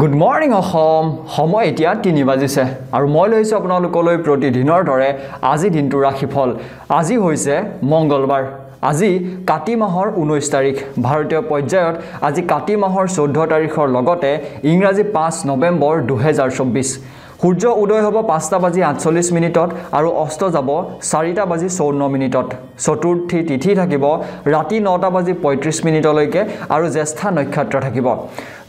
Good morning Assam. সময় এতিয়া তিনি বাজিছে আৰু মই লৈছোঁ আপোনালোকলৈ প্ৰতিদিনৰ দৰে আজি দিনটোৰ ৰাশিফল। আজি হৈছে মংগলবাৰ আজি কাতি মাহৰ ঊনৈছ তাৰিখ। ভাৰতীয় পৰ্যায়ত আজি কাতি মাহৰ চৈধ্য তাৰিখৰ লগতে ইংৰাজী পাঁচ নৱেম্বৰ দুহেজাৰ চৌব্বিছ সূৰ্য উদয় হ'ব পাঁচটা বাজি আঠচল্লিছ মিনিটত আৰু অস্ত যাব চাৰিটা বাজি চৌৱন্ন মিনিটত। চতুৰ্থী তিথি থাকিব ৰাতি নটা বাজি পঁয়ত্ৰিছ মিনিটলৈকে আৰু জ্যেষ্ঠা নক্ষত্ৰ থাকিব।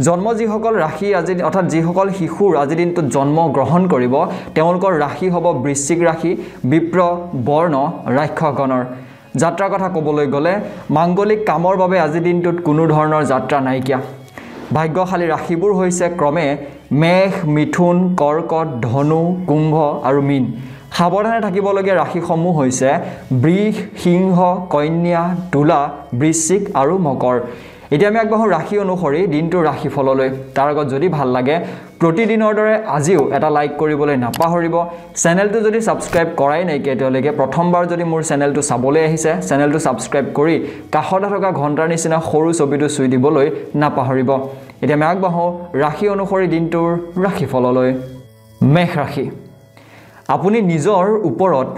জন্ম যিসকল ৰাশি আজি অৰ্থাৎ যিসকল শিশুৰ আজিৰ দিনটোত জন্ম গ্ৰহণ কৰিব তেওঁলোকৰ ৰাশি হ'ব বৃশ্চিক ৰাশি বিপ্ৰ বৰ্ণ ৰাক্ষসগণৰ। যাত্ৰাৰ কথা ক'বলৈ গ'লে মাংগলিক কামৰ বাবে আজিৰ দিনটোত কোনো ধৰণৰ যাত্ৰা নাইকিয়া। ভাগ্যশালী ৰাশিবোৰ হৈছে ক্ৰমে মেঘ মিথুন কৰ্কট ধনু কুম্ভ আৰু মীন। সাৱধানে থাকিবলগীয়া ৰাশিসমূহ হৈছে বৃষ সিংহ কন্যা তুলা বৃশ্চিক আৰু মকৰ। এতিয়া আমি আগবাঢ়োঁ ৰাশি অনুসৰি দিনটোৰ ৰাশিফললৈ। তাৰ আগত যদি ভাল লাগে প্ৰতিদিনৰ দৰে আজিও এটা লাইক কৰিবলৈ নাপাহৰিব। চেনেলটো যদি ছাবস্ক্ৰাইব কৰাই নাইকিয়া এতিয়ালৈকে প্ৰথমবাৰ যদি মোৰ চেনেলটো চাবলৈ আহিছে চেনেলটো ছাবস্ক্ৰাইব কৰি কাষতে থকা ঘণ্টাৰ নিচিনা সৰু ছবিটো চুই দিবলৈ নাপাহৰিব। এতিয়া আমি আগবাঢ়োঁ ৰাশি অনুসৰি দিনটোৰ ৰাশিফললৈ। মেষ ৰাশি। আপুনি নিজৰ ওপৰত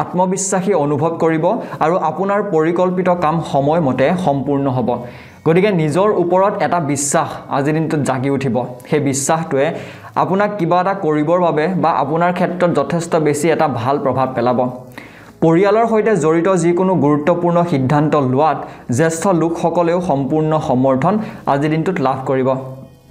আত্মবিশ্বাসী অনুভৱ কৰিব আৰু আপোনাৰ পৰিকল্পিত কাম সময়মতে সম্পূৰ্ণ হ'ব। গতিকে নিজৰ ওপৰত এটা বিশ্বাস আজিৰ দিনটোত জাগি উঠিব। সেই বিশ্বাসটোৱে আপোনাক কিবা এটা কৰিবৰ বাবে বা আপোনাৰ ক্ষেত্ৰত যথেষ্ট বেছি এটা ভাল প্ৰভাৱ পেলাব। পৰিয়ালৰ সৈতে জড়িত যিকোনো গুৰুত্বপূৰ্ণ সিদ্ধান্ত লোৱাত জ্যেষ্ঠ লোকসকলেও সম্পূৰ্ণ সমৰ্থন আজিৰ দিনটোত লাভ কৰিব।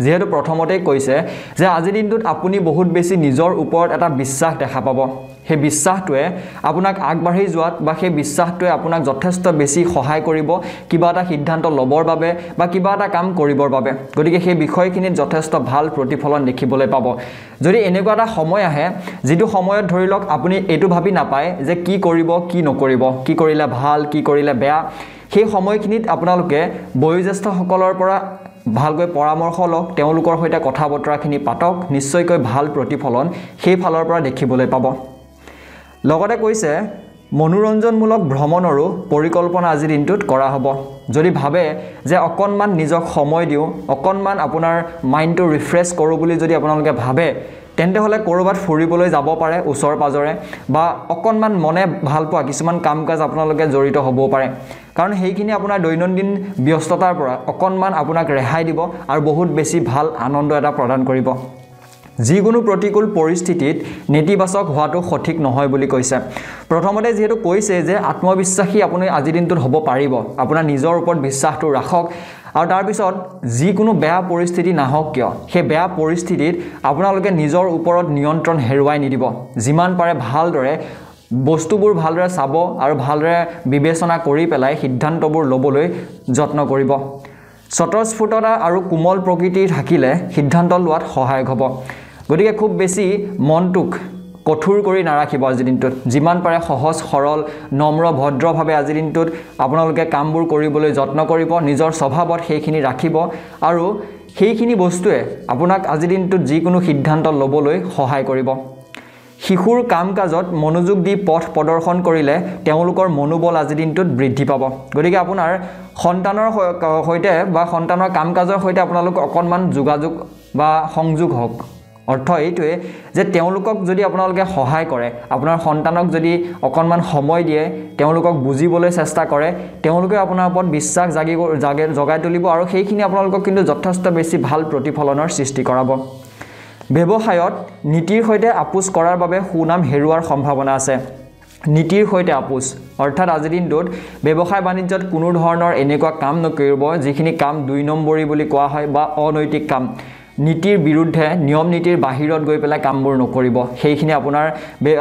যিহেতু প্ৰথমতেই কৈছে যে আজিৰ দিনটোত আপুনি বহুত বেছি নিজৰ ওপৰত এটা বিশ্বাস দেখা পাব। সেই বিশ্বাসটোৱে আপোনাক আগবাঢ়ি যোৱাত বা সেই বিশ্বাসটোৱে আপোনাক যথেষ্ট বেছি সহায় কৰিব কিবা এটা সিদ্ধান্ত ল'বৰ বাবে বা কিবা এটা কাম কৰিবৰ বাবে। গতিকে সেই বিষয়খিনিত যথেষ্ট ভাল প্ৰতিফলন দেখিবলৈ পাব। যদি এনেকুৱা এটা সময় আহে যিটো সময়ত ধৰি লওক আপুনি এইটো ভাবি নাপায় যে কি কৰিব কি নকৰিব কি কৰিলে ভাল কি কৰিলে বেয়া সেই সময়খিনিত আপোনালোকে বয়োজ্যেষ্ঠসকলৰ পৰা ভালকৈ পৰামৰ্শ লওক তেওঁলোকৰ সৈতে কথা বতৰাখিনি পাতক নিশ্চয়কৈ ভাল প্ৰতিফলন সেই ফালৰ পৰা দেখিবলৈ পাব। লগতে কৈছে মনোৰঞ্জনমূলক ভ্ৰমণৰো পৰিকল্পনা আজিৰ দিনটোত কৰা হ'ব। যদি ভাবে যে অকণমান নিজক সময় দিওঁ অকণমান আপোনাৰ মাইণ্ডটো ৰিফ্ৰেছ কৰোঁ বুলি যদি আপোনালোকে ভাবে তেন্তে হ'লে ক'ৰবাত ফুৰিবলৈ যাব পাৰে ওচৰ পাজৰে বা অকণমান মনে ভাল পোৱা কিছুমান কাম কাজ আপোনালোকে জড়িত হ'বও পাৰে। কাৰণ সেইখিনি আপোনাৰ দৈনন্দিন ব্যস্ততাৰ পৰা অকণমান আপোনাক ৰেহাই দিব আৰু বহুত বেছি ভাল আনন্দ এটা প্ৰদান কৰিব। যিকোনো প্ৰতিকূল পৰিস্থিতিত নেতিবাচক হোৱাটো সঠিক নহয় বুলি কৈছে। প্ৰথমতে যিহেতু কৈছে যে আত্মবিশ্বাসী আপুনি আজিৰ দিনটোত হ'ব পাৰিব। আপোনাৰ নিজৰ ওপৰত বিশ্বাসটো ৰাখক আৰু তাৰপিছত যিকোনো বেয়া পৰিস্থিতি নাহক কিয় সেই বেয়া পৰিস্থিতিত আপোনালোকে নিজৰ ওপৰত নিয়ন্ত্ৰণ হেৰুৱাই নিদিব। যিমান পাৰে ভালদৰে বস্তুবোৰ ভালদৰে চাব আৰু ভালদৰে বিবেচনা কৰি পেলাই সিদ্ধান্তবোৰ ল'বলৈ যত্ন কৰিব। স্বতঃস্ফূৰ্ততা আৰু কোমল প্ৰকৃতি থাকিলে সিদ্ধান্ত লোৱাত সহায়ক হ'ব। গতিকে খুব বেছি মনটোক কঠোৰ কৰি নাৰাখিব আজিৰ দিনটোত। যিমান পাৰে সহজ সৰল নম্ৰ ভদ্ৰভাৱে আজিৰ দিনটোত আপোনালোকে কামবোৰ কৰিবলৈ যত্ন কৰিব নিজৰ স্বভাৱত সেইখিনি ৰাখিব আৰু সেইখিনি বস্তুৱে আপোনাক আজিৰ দিনটোত যিকোনো সিদ্ধান্ত ল'বলৈ সহায় কৰিব। শিশুৰ কাম কাজত মনোযোগ দি পথ প্ৰদৰ্শন কৰিলে তেওঁলোকৰ মনোবল আজিৰ দিনটোত বৃদ্ধি পাব। গতিকে আপোনাৰ সন্তানৰ সৈতে বা সন্তানৰ কাম কাজৰ সৈতে আপোনালোক অকণমান যোগাযোগ বা সংযোগ হওক। অৰ্থ এইটোৱে যে তেওঁলোকক যদি আপোনালোকে সহায় কৰে আপোনাৰ সন্তানক যদি অকণমান সময় দিয়ে তেওঁলোকক বুজিবলৈ চেষ্টা কৰে তেওঁলোকে আপোনাৰ ওপৰত বিশ্বাস জাগি জাগে জগাই তুলিব আৰু সেইখিনি আপোনালোকক কিন্তু যথেষ্ট বেছি ভাল প্ৰতিফলনৰ সৃষ্টি কৰাব। ব্যৱসায়ত নীতিৰ সৈতে আপোচ কৰাৰ বাবে সুনাম হেৰুৱাৰ সম্ভাৱনা আছে। নীতিৰ সৈতে আপোচ অৰ্থাৎ আজিৰ দিনটোত ব্যৱসায় বাণিজ্যত কোনো ধৰণৰ এনেকুৱা কাম নকৰিব যিখিনি কাম দুই নম্বৰী বুলি কোৱা হয় বা অনৈতিক কাম। নীতিৰ বিৰুদ্ধে নিয়ম নীতিৰ বাহিৰত গৈ পেলাই কামবোৰ নকৰিব। সেইখিনি আপোনাৰ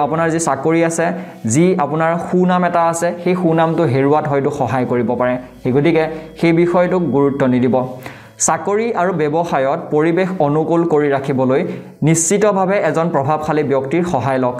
আপোনাৰ যি চাকৰি আছে যি আপোনাৰ সুনাম এটা আছে সেই সুনামটো হেৰুৱাত হয়তো সহায় কৰিব পাৰে। সেই গতিকে সেই বিষয়টোক গুৰুত্ব নিদিব। চাকৰি আৰু ব্যৱসায়ত পৰিৱেশ অনুকূল কৰি ৰাখিবলৈ নিশ্চিতভাৱে এজন প্ৰভাৱশালী ব্যক্তিৰ সহায় লওক।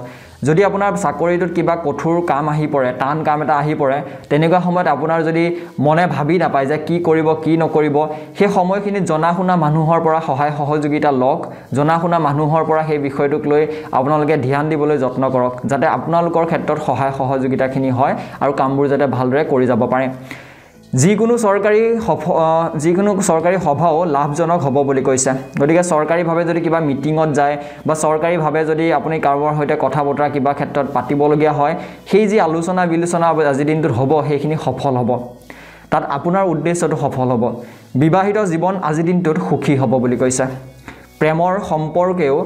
যদি আপোনাৰ চাকৰিটোত কিবা কঠোৰ কাম আহি পৰে টান কাম এটা আহি পৰে তেনেকুৱা সময়ত আপোনাৰ যদি মনে ভাবি নাপায় যে কি কৰিব কি নকৰিব সেই সময়খিনিত জনা শুনা মানুহৰ পৰা সহায় সহযোগিতা লওক। জনা শুনা মানুহৰ পৰা সেই বিষয়টোক লৈ আপোনালোকে ধ্যান দিবলৈ যত্ন কৰক যাতে আপোনালোকৰ ক্ষেত্ৰত সহায় সহযোগিতাখিনি হয় আৰু কামবোৰ যাতে ভালদৰে কৰি যাব পাৰে। যিকোনো চৰকাৰী সফ যিকোনো চৰকাৰী সভাও লাভজনক হ'ব বুলি কৈছে। গতিকে চৰকাৰীভাৱে যদি কিবা মিটিঙত যায় বা চৰকাৰীভাৱে যদি আপুনি কাৰোবাৰ সৈতে কথা বতৰা কিবা ক্ষেত্ৰত পাতিবলগীয়া হয় সেই যি আলোচনা বিলোচনা আজিৰ দিনটোত হ'ব সেইখিনি সফল হ'ব। তাত আপোনাৰ উদ্দেশ্যটো সফল হ'ব। বিবাহিত জীৱন আজিৰ দিনটোত সুখী হ'ব বুলি কৈছে। প্ৰেমৰ সম্পৰ্কেও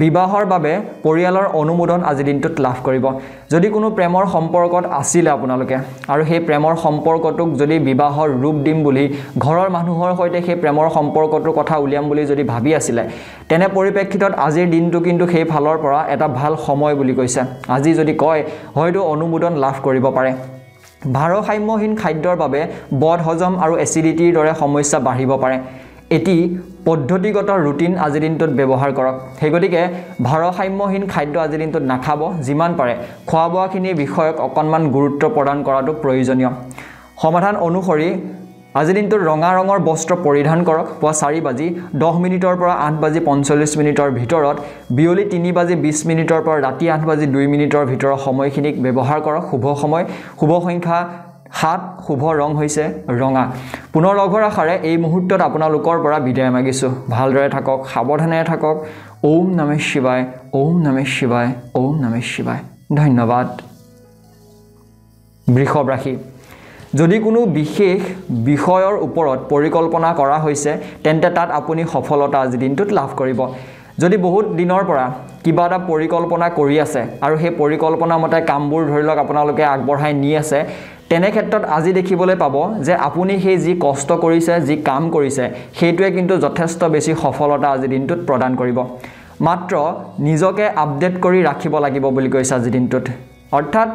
বিবাহৰ বাবে পৰিয়ালৰ অনুমোদন আজিৰ দিনটোত লাভ কৰিব। যদি কোনো প্ৰেমৰ সম্পৰ্কত আছিলে আপোনালোকে আৰু সেই প্ৰেমৰ সম্পৰ্কটোক যদি বিবাহৰ ৰূপ দিম বুলি ঘৰৰ মানুহৰ সৈতে সেই প্ৰেমৰ সম্পৰ্কটোৰ কথা উলিয়াম বুলি যদি ভাবি আছিলে তেনে পৰিপ্ৰেক্ষিতত আজিৰ দিনটো কিন্তু সেই ফালৰ পৰা এটা ভাল সময় বুলি কৈছে। আজি যদি কয় হয়তো অনুমোদন লাভ কৰিব পাৰে। ভাৰসাম্যহীন খাদ্যৰ বাবে বদ হজম আৰু এচিডিটিৰ দৰে সমস্যা বাঢ়িব পাৰে। এটি পদ্ধতিগত ৰুটিন আজিৰ দিনটোত ব্যৱহাৰ কৰক। সেই গতিকে ভাৰসাম্যহীন খাদ্য আজিৰ দিনটোত নাখাব যিমান পাৰে খোৱা বোৱাখিনিৰ বিষয়ক অকণমান গুৰুত্ব প্ৰদান কৰাটো প্ৰয়োজনীয়। সমাধান অনুসৰি আজিৰ দিনটোত ৰঙা ৰঙৰ বস্ত্ৰ পৰিধান কৰক। পুৱা চাৰি বাজি দহ মিনিটৰ পৰা আঠ বাজি পঞ্চল্লিছ মিনিটৰ ভিতৰত বিয়লি তিনি বাজি বিছ মিনিটৰ পৰা ৰাতি আঠ বাজি দুই মিনিটৰ ভিতৰৰ সময়খিনিক ব্যৱহাৰ কৰক। শুভ সময় শুভ সংখ্যা সাত শুভ ৰং হৈছে ৰঙা। পুনৰ লঘৰ আশাৰে এই মুহূৰ্তত আপোনালোকৰ পৰা বিদায় মাগিছোঁ। ভালদৰে থাকক সাৱধানেৰে থাকক। ওম নমে শিৱায় ওম নমে শিৱায় ওম নমে শিৱায়। ধন্যবাদ। বৃষভ ৰাশি যদি কোনো বিশেষ বিষয়ৰ ওপৰত পৰিকল্পনা কৰা হৈছে তেন্তে তাত আপুনি সফলতা আজি দিনটোত লাভ কৰিব। যদি বহুত দিনৰ পৰা কিবা এটা পৰিকল্পনা কৰি আছে আৰু সেই পৰিকল্পনা মতে কামবোৰ ধৰি লওক আপোনালোকে আগবঢ়াই নি আছে তেনে ক্ষেত্ৰত আজি দেখিবলৈ পাব যে আপুনি সেই যি কষ্ট কৰিছে যি কাম কৰিছে সেইটোৱে কিন্তু যথেষ্ট বেছি সফলতা আজিৰ দিনটোত প্ৰদান কৰিব। মাত্ৰ নিজকে আপডেট কৰি ৰাখিব লাগিব বুলি কৈছে আজিৰ দিনটোত। অৰ্থাৎ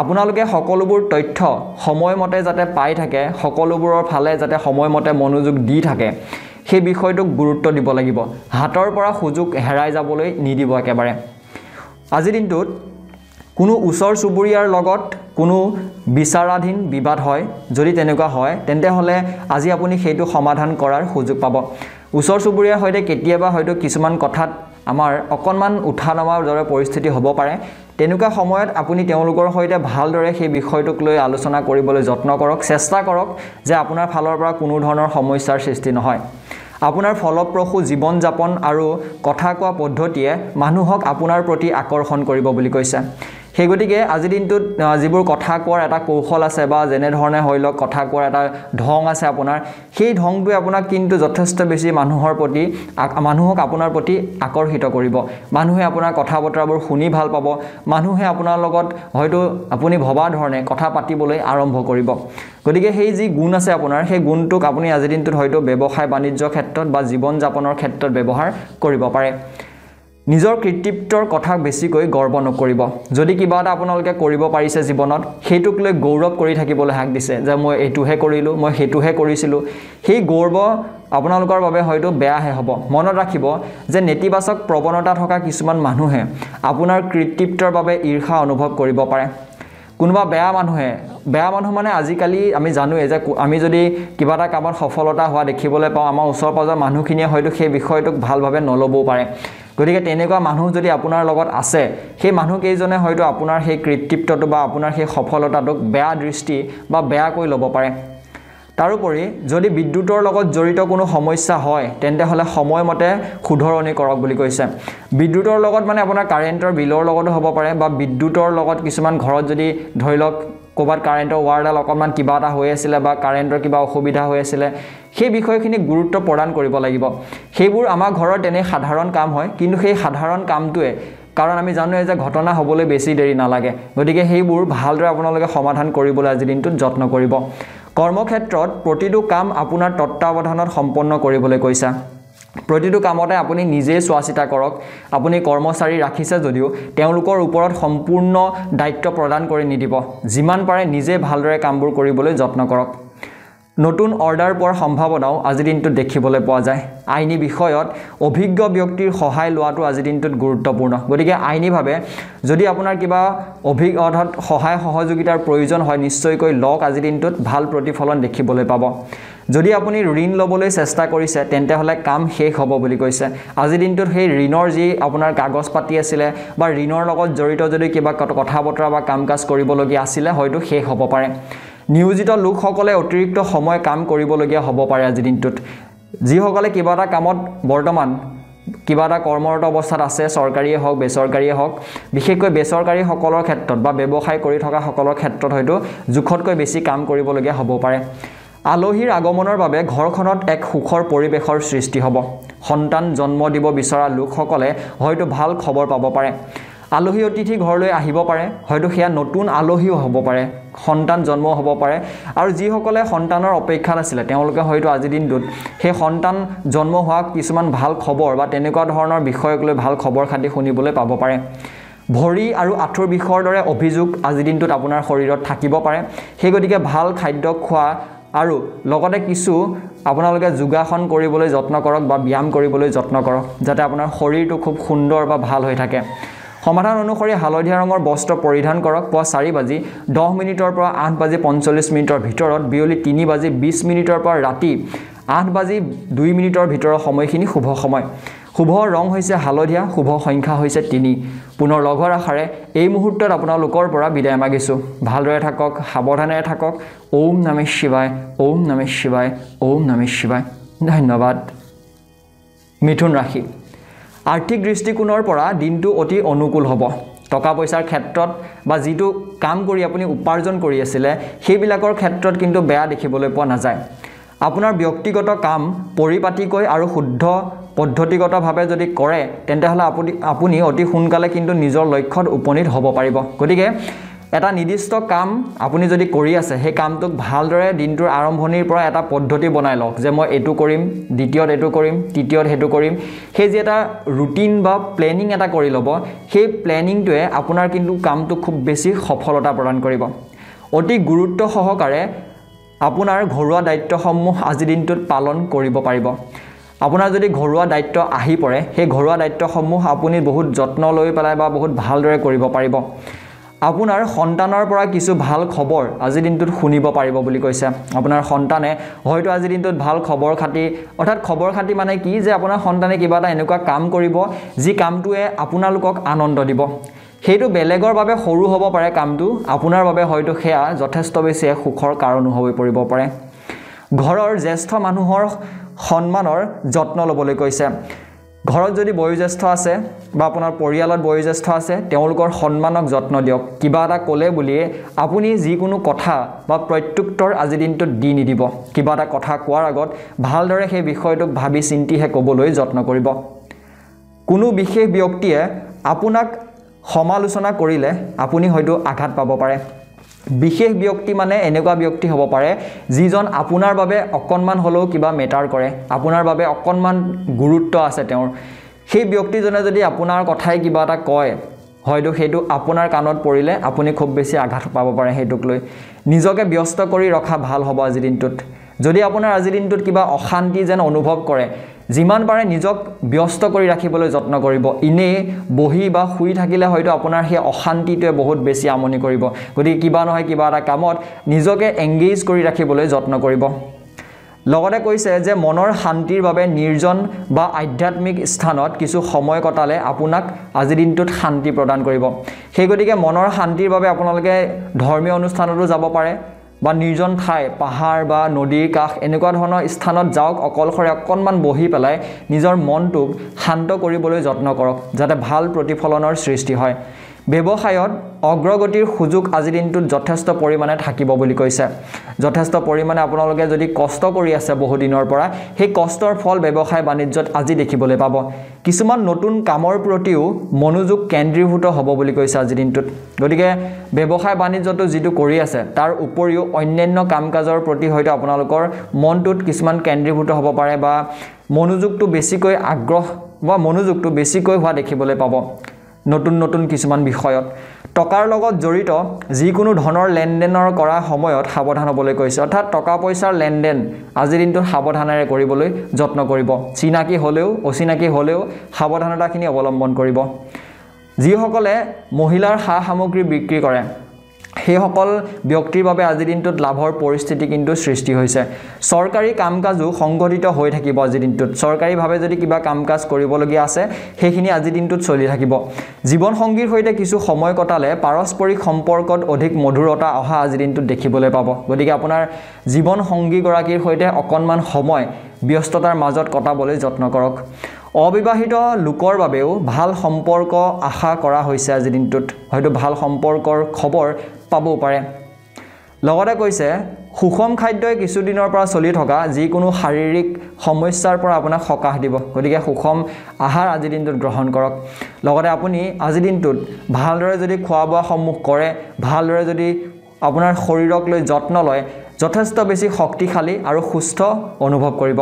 আপোনালোকে সকলোবোৰ তথ্য সময়মতে যাতে পাই থাকে সকলোবোৰৰ ফালে যাতে সময়মতে মনোযোগ দি থাকে সেই বিষয়টোক গুৰুত্ব দিব লাগিব। হাতৰ পৰা সুযোগ হেৰাই যাবলৈ নিদিব একেবাৰে। আজিৰ দিনটোত কোনো ওচৰ চুবুৰীয়াৰ লগত কোনো বিচাৰাধীন বিবাদ হয় যদি তেনেকুৱা হয় তেন্তে হ'লে আজি আপুনি সেইটো সমাধান কৰাৰ সুযোগ পাব। ওচৰ চুবুৰীয়াৰ সৈতে কেতিয়াবা হয়তো কিছুমান কথাত আমাৰ অকণমান উঠা নমাৰ দৰে পৰিস্থিতি হ'ব পাৰে। তেনেকুৱা সময়ত আপুনি তেওঁলোকৰ সৈতে ভালদৰে সেই বিষয়টোক লৈ আলোচনা কৰিবলৈ যত্ন কৰক চেষ্টা কৰক যে আপোনাৰ ফালৰ পৰা কোনো ধৰণৰ সমস্যাৰ সৃষ্টি নহয়। আপোনাৰ ফলপ্ৰসূ জীৱন যাপন আৰু কথা কোৱা পদ্ধতিয়ে মানুহক আপোনাৰ প্ৰতি আকৰ্ষণ কৰিব বুলি কৈছে। সেই গতিকে আজিৰ দিনটোত যিবোৰ কথা কোৱাৰ এটা কৌশল আছে বা যেনেধৰণে হৈ লওক কথা কোৱাৰ এটা ঢং আছে আপোনাৰ সেই ঢংটোৱে আপোনাক কিন্তু যথেষ্ট বেছি মানুহৰ প্ৰতি মানুহক আপোনাৰ প্ৰতি আকৰ্ষিত কৰিব। মানুহে আপোনাৰ কথা বতৰাবোৰ শুনি ভাল পাব। মানুহে আপোনাৰ লগত হয়তো আপুনি ভবা ধৰণে কথা পাতিবলৈ আৰম্ভ কৰিব। গতিকে সেই যি গুণ আছে আপোনাৰ সেই গুণটোক আপুনি আজিৰ দিনটোত হয়তো ব্যৱসায় বাণিজ্য ক্ষেত্ৰত বা জীৱন যাপনৰ ক্ষেত্ৰত ব্যৱহাৰ কৰিব পাৰে। নিজৰ কৃতিত্বৰ কথা বেছিকৈ গৰ্ব নকৰিব। যদি কিবা এটা আপোনালোকে কৰিব পাৰিছে জীৱনত সেইটোক লৈ গৌৰৱ কৰি থাকিবলৈ হাক দিছে যে মই এইটোহে কৰিলোঁ মই সেইটোহে কৰিছিলোঁ। সেই গৌৰৱ আপোনালোকৰ বাবে হয়তো বেয়াহে হ'ব। মনত ৰাখিব যে নেতিবাচক প্ৰৱণতা থকা কিছুমান মানুহে আপোনাৰ কৃতিত্বৰ বাবে ঈৰ্ষা অনুভৱ কৰিব পাৰে। কোনোবা বেয়া মানুহে বেয়া মানুহ মানে আজিকালি আমি জানোৱেই যে আমি যদি কিবা এটা কামত সফলতা হোৱা দেখিবলৈ পাওঁ আমাৰ ওচৰ পাজৰ মানুহখিনিয়ে হয়তো সেই বিষয়টোক ভালভাৱে নল'বও পাৰে। গতিকে তেনেকুৱা মানুহ যদি আপোনাৰ লগত আছে সেই মানুহকেইজনে হয়তো আপোনাৰ সেই কৃতিত্বটো বা আপোনাৰ সেই সফলতাটোক বেয়া দৃষ্টি বা বেয়াকৈ ল'ব পাৰে। তাৰোপৰি যদি বিদ্যুতৰ লগত জড়িত কোনো সমস্যা হয় তেন্তে হ'লে সময়মতে শুধৰণি কৰক বুলি কৈছে। বিদ্যুতৰ লগত মানে আপোনাৰ কাৰেণ্টৰ বিলৰ লগতো হ'ব পাৰে বা বিদ্যুতৰ লগত কিছুমান ঘৰত যদি ধৰি লওক ক'ৰবাত কাৰেণ্টৰ ৱাৰডাল অকণমান কিবা এটা হৈ আছিলে বা কাৰেণ্টৰ কিবা অসুবিধা হৈ আছিলে সেই বিষয়খিনিক গুৰুত্ব প্ৰদান কৰিব লাগিব। সেইবোৰ আমাৰ ঘৰত এনেই সাধাৰণ কাম হয় কিন্তু সেই সাধাৰণ কামটোৱে কাৰণ আমি জানোৱে যে ঘটনা হ'বলৈ বেছি দেৰি নালাগে। গতিকে সেইবোৰ ভালদৰে আপোনালোকে সমাধান কৰিবলৈ আজিৰ দিনটোত যত্ন কৰিব। কৰ্মক্ষেত্ৰত প্ৰতিটো কাম আপোনাৰ তত্ত্বাৱধানত সম্পন্ন কৰিবলৈ কৈছে। প্ৰতিটো কামতে আপুনি নিজেই চোৱা চিতা কৰক। আপুনি কৰ্মচাৰী ৰাখিছে যদিও তেওঁলোকৰ ওপৰত সম্পূৰ্ণ দায়িত্ব প্ৰদান কৰি নিদিব। যিমান পাৰে নিজে ভালদৰে কামবোৰ কৰিবলৈ যত্ন কৰক। নতুন অৰ্ডাৰ পোৱাৰ সম্ভাৱনাও আজিৰ দিনটোত দেখিবলৈ পোৱা যায়। আইনী বিষয়ত অভিজ্ঞ ব্যক্তিৰ সহায় লোৱাটো আজিৰ দিনটোত গুৰুত্বপূৰ্ণ। গতিকে আইনীভাৱে যদি আপোনাৰ কিবা অভিজ্ঞ অৰ্থাৎ সহায় সহযোগিতাৰ প্ৰয়োজন হয় নিশ্চয়কৈ লওক আজিৰ দিনটোত ভাল প্ৰতিফলন দেখিবলৈ পাব। যদি আপুনি ঋণ ল'বলৈ চেষ্টা কৰিছে তেন্তে হ'লে কাম শেষ হ'ব বুলি কৈছে। আজিৰ দিনটোত সেই ঋণৰ যি আপোনাৰ কাগজ পাতি আছিলে বা ঋণৰ লগত জড়িত যদি কিবা কথা বতৰা বা কাম কাজ কৰিবলগীয়া আছিলে হয়তো শেষ হ'ব পাৰে। নিয়োজিত লোকসকলে অতিৰিক্ত সময় কাম কৰিবলগীয়া হ'ব পাৰে আজিৰ দিনটোত। যিসকলে কিবা এটা কামত বৰ্তমান কিবা এটা কৰ্মৰত অৱস্থাত আছে চৰকাৰীয়ে হওক বেচৰকাৰীয়ে হওক বিশেষকৈ বেচৰকাৰীসকলৰ ক্ষেত্ৰত বা ব্যৱসায় কৰি থকাসকলৰ ক্ষেত্ৰত হয়তো জোখতকৈ বেছি কাম কৰিবলগীয়া হ'ব পাৰে। আলহীৰ আগমনৰ বাবে ঘৰখনত এক সুখৰ পৰিৱেশৰ সৃষ্টি হ'ব। সন্তান জন্ম দিব বিচৰা লোকসকলে হয়তো ভাল খবৰ পাব পাৰে। আলহী অতিথি ঘৰলৈ আহিব পাৰে। হয়তো সেয়া নতুন আলহীও হ'ব পাৰে সন্তান জন্ম হ'ব পাৰে। আৰু যিসকলে সন্তানৰ অপেক্ষাত আছিলে তেওঁলোকে হয়তো আজিৰ দিনটোত সেই সন্তান জন্ম হোৱা কিছুমান ভাল খবৰ বা তেনেকুৱা ধৰণৰ বিষয়ক লৈ ভাল খবৰ খাতি শুনিবলৈ পাব পাৰে। ভৰি আৰু আঁঠুৰ বিষৰ দৰে অভিযোগ আজিৰ দিনটোত আপোনাৰ শৰীৰত থাকিব পাৰে। সেই গতিকে ভাল খাদ্য খোৱা আৰু লগতে কিছু আপোনালোকে যোগাসন কৰিবলৈ যত্ন কৰক বা ব্যায়াম কৰিবলৈ যত্ন কৰক যাতে আপোনাৰ শৰীৰটো খুব সুন্দৰ বা ভাল হৈ থাকে। সমাধান অনুসৰি হালধীয়া ৰঙৰ বস্ত্ৰ পৰিধান কৰক। পুৱা চাৰি বাজি দহ মিনিটৰ পৰা আঠ বাজি পঞ্চল্লিছ মিনিটৰ ভিতৰত বিয়লি তিনি বাজি বিছ মিনিটৰ পৰা ৰাতি আঠ বাজি দুই মিনিটৰ ভিতৰৰ সময়খিনি শুভ সময়। শুভ ৰং হৈছে হালধীয়া শুভ সংখ্যা হৈছে তিনি। পুনৰ লগৰ আশাৰে এই মুহূৰ্তত আপোনালোকৰ পৰা বিদায় মাগিছোঁ। ভালদৰে থাকক সাৱধানেৰে থাকক। ওম নমে শিৱায় ওম নমে শিৱায় ওম নমে শিৱায়। ধন্যবাদ। মিথুন ৰাশি। আৰ্থিক দৃষ্টিকোণৰ পৰা দিনটো অতি অনুকূল হ'ব। টকা পইচাৰ ক্ষেত্ৰত বা যিটো কাম কৰি আপুনি উপাৰ্জন কৰি আছিলে সেইবিলাকৰ ক্ষেত্ৰত কিন্তু বেয়া দেখিবলৈ পোৱা নাযায়। আপোনাৰ ব্যক্তিগত কাম পৰিপাটিকৈ আৰু শুদ্ধ পদ্ধতিগতভাৱে যদি কৰে তেন্তে হ'লে আপুনি আপুনি অতি সোনকালে কিন্তু নিজৰ লক্ষ্যত উপনীত হ'ব পাৰিব। গতিকে এটা নিৰ্দিষ্ট কাম আপুনি যদি কৰি আছে সেই কামটোক ভালদৰে দিনটোৰ আৰম্ভণিৰ পৰা এটা পদ্ধতি বনাই লওক যে মই এইটো কৰিম দ্বিতীয়ত এইটো কৰিম তৃতীয়ত সেইটো কৰিম। সেই যি এটা ৰুটিন বা প্লেনিং এটা কৰি ল'ব সেই প্লেনিংটোৱে আপোনাৰ কিন্তু কামটো খুব বেছি সফলতা প্ৰদান কৰিব। অতি গুৰুত্ব সহকাৰে আপোনাৰ ঘৰুৱা দায়িত্বসমূহ আজিৰ দিনটোত পালন কৰিব পাৰিব। আপোনাৰ যদি ঘৰুৱা দায়িত্ব আহি পৰে সেই ঘৰুৱা দায়িত্বসমূহ আপুনি বহুত যত্ন লৈ পেলাই বা বহুত ভালদৰে কৰিব পাৰিব। আপোনাৰ সন্তানৰ পৰা কিছু ভাল খবৰ আজিৰ দিনটোত শুনিব পাৰিব বুলি কৈছে। আপোনাৰ সন্তানে হয়তো আজিৰ দিনটোত ভাল খবৰ খাতি অৰ্থাৎ খবৰ খাতি মানে কি যে আপোনাৰ সন্তানে কিবা এটা এনেকুৱা কাম কৰিব যি কামটোৱে আপোনালোকক আনন্দ দিব। সেইটো বেলেগৰ বাবে সৰু হ'ব পাৰে কামটো আপোনাৰ বাবে হয়তো সেয়া যথেষ্ট বেছি এক সুখৰ কাৰণো হৈ পৰিব পাৰে। ঘৰৰ জ্যেষ্ঠ মানুহৰ সন্মানৰ যত্ন ল'বলৈ কৈছে। ঘৰত যদি বয়োজ্যেষ্ঠ আছে বা আপোনাৰ পৰিয়ালত বয়োজ্যেষ্ঠ আছে তেওঁলোকৰ সন্মানক যত্ন দিয়ক। কিবা এটা ক'লে বুলিয়ে আপুনি যিকোনো কথা বা প্ৰত্যুত্তৰ আজিৰ দিনটোত দি নিদিব। কিবা এটা কথা কোৱাৰ আগত ভালদৰে সেই বিষয়টোক ভাবি চিন্তিহে ক'বলৈ যত্ন কৰিব। কোনো বিশেষ ব্যক্তিয়ে আপোনাক সমালোচনা কৰিলে আপুনি হয়তো আঘাত পাব পাৰে। বিশেষ ব্যক্তি মানে এনেকুৱা ব্যক্তি হ'ব পাৰে যিজন আপোনাৰ বাবে অকণমান হ'লেও কিবা মেটাৰ কৰে। আপোনাৰ বাবে অকণমান গুৰুত্ব আছে তেওঁৰ। সেই ব্যক্তিজনে যদি আপোনাৰ কথাই কিবা এটা কয় হয়তো সেইটো আপোনাৰ কাণত পৰিলে আপুনি খুব বেছি আঘাত পাব পাৰে সেইটোক লৈ। নিজকে ব্যস্ত কৰি ৰখা ভাল হ'ব আজিৰ দিনটোত। যদি আপোনাৰ আজিৰ দিনটোত কিবা অশান্তি যেন অনুভৱ কৰে যিমান পাৰে নিজক ব্যস্ত কৰি ৰাখিবলৈ যত্ন কৰিব। এনেই বহি বা শুই থাকিলে হয়তো আপোনাৰ সেই অশান্তিটোৱে বহুত বেছি আমনি কৰিব। গতিকে কিবা নহয় কিবা এটা কামত নিজকে এংগেজ কৰি ৰাখিবলৈ যত্ন কৰিব। লগতে কৈছে যে মনৰ শান্তিৰ বাবে নিৰ্জন বা আধ্যাত্মিক স্থানত কিছু সময় কটালে আপোনাক আজিৰ দিনটোত শান্তি প্ৰদান কৰিব। সেই গতিকে মনৰ শান্তিৰ বাবে আপোনালোকে ধৰ্মীয় অনুষ্ঠানতো যাব পাৰে। বা নিৰ্জন ঠাই পাহাৰ বা নদীৰ কাষ এনেকুৱা ধৰণৰ স্থানত যাওক অকলশৰে অকণমান বহি পেলাই নিজৰ মনটোক শান্ত কৰিবলৈ যত্ন কৰক যাতে ভাল প্ৰতিফলনৰ সৃষ্টি হয়। ব্যৱসায়ত অগ্ৰগতিৰ সুযোগ আজিৰ দিনটোত যথেষ্ট পৰিমাণে থাকিব বুলি কৈছে। যথেষ্ট পৰিমাণে আপোনালোকে যদি কষ্ট কৰি আছে বহুদিনৰ পৰা সেই কষ্টৰ ফল ব্যৱসায় বাণিজ্যত আজি দেখিবলৈ পাব। কিছুমান নতুন কামৰ প্ৰতিও মনোযোগ কেন্দ্ৰীভূত হ'ব বুলি কৈছে আজিৰ দিনটোত। গতিকে ব্যৱসায় বাণিজ্যটো যিটো কৰি আছে তাৰ উপৰিও অন্যান্য কাম কাজৰ প্ৰতি হয়তো আপোনালোকৰ মনটোত কিছুমান কেন্দ্ৰীভূত হ'ব পাৰে বা মনোযোগটো বেছিকৈ আগ্ৰহ বা মনোযোগটো বেছিকৈ হোৱা দেখিবলৈ পাব। নতুন নতুন কিছুমান বিষয়ত। টকাৰ লগত জড়িত যিকোনো ধনৰ লেনদেনৰ কৰা সময়ত সাৱধান হ'বলৈ কৈছে। অৰ্থাৎ টকা পইচাৰ লেনদেন আজিৰ দিনটোত সাৱধানেৰে কৰিবলৈ যত্ন কৰিব। চিনাকি হ'লেও অচিনাকি হ'লেও সাৱধানতাখিনি অৱলম্বন কৰিব। যিসকলে মহিলাৰ সা সামগ্ৰী বিক্ৰী কৰে সেইসকল ব্যক্তিৰ বাবে আজিৰ দিনটোত লাভৰ পৰিস্থিতি কিন্তু সৃষ্টি হৈছে। চৰকাৰী কাম কাজো সংগঠিত হৈ থাকিব আজিৰ দিনটোত। চৰকাৰীভাৱে যদি কিবা কাম কাজ কৰিবলগীয়া আছে সেইখিনি আজিৰ দিনটোত চলি থাকিব। জীৱনসংগীৰ সৈতে কিছু সময় কটালে পাৰস্পৰিক সম্পৰ্কত অধিক মধুৰতা অহা আজিৰ দিনটোত দেখিবলৈ পাব। গতিকে আপোনাৰ জীৱনসংগীগৰাকীৰ সৈতে অকণমান সময় ব্যস্ততাৰ মাজত কটাবলৈ যত্ন কৰক। অবিবাহিত লোকৰ বাবেও ভাল সম্পৰ্ক আশা কৰা হৈছে আজিৰ দিনটোত। হয়তো ভাল সম্পৰ্কৰ খবৰ পাবও পাৰে। লগতে কৈছে সুষম খাদ্যই কিছুদিনৰ পৰা চলি থকা যিকোনো শাৰীৰিক সমস্যাৰ পৰা আপোনাক সকাহ দিব। গতিকে সুষম আহাৰ আজিৰ দিনটোত গ্ৰহণ কৰক। লগতে আপুনি আজিৰ দিনটোত ভালদৰে যদি খোৱা বোৱাসমূহ কৰে ভালদৰে যদি আপোনাৰ শৰীৰক লৈ যত্ন লয় যথেষ্ট বেছি শক্তিশালী আৰু সুস্থ অনুভৱ কৰিব।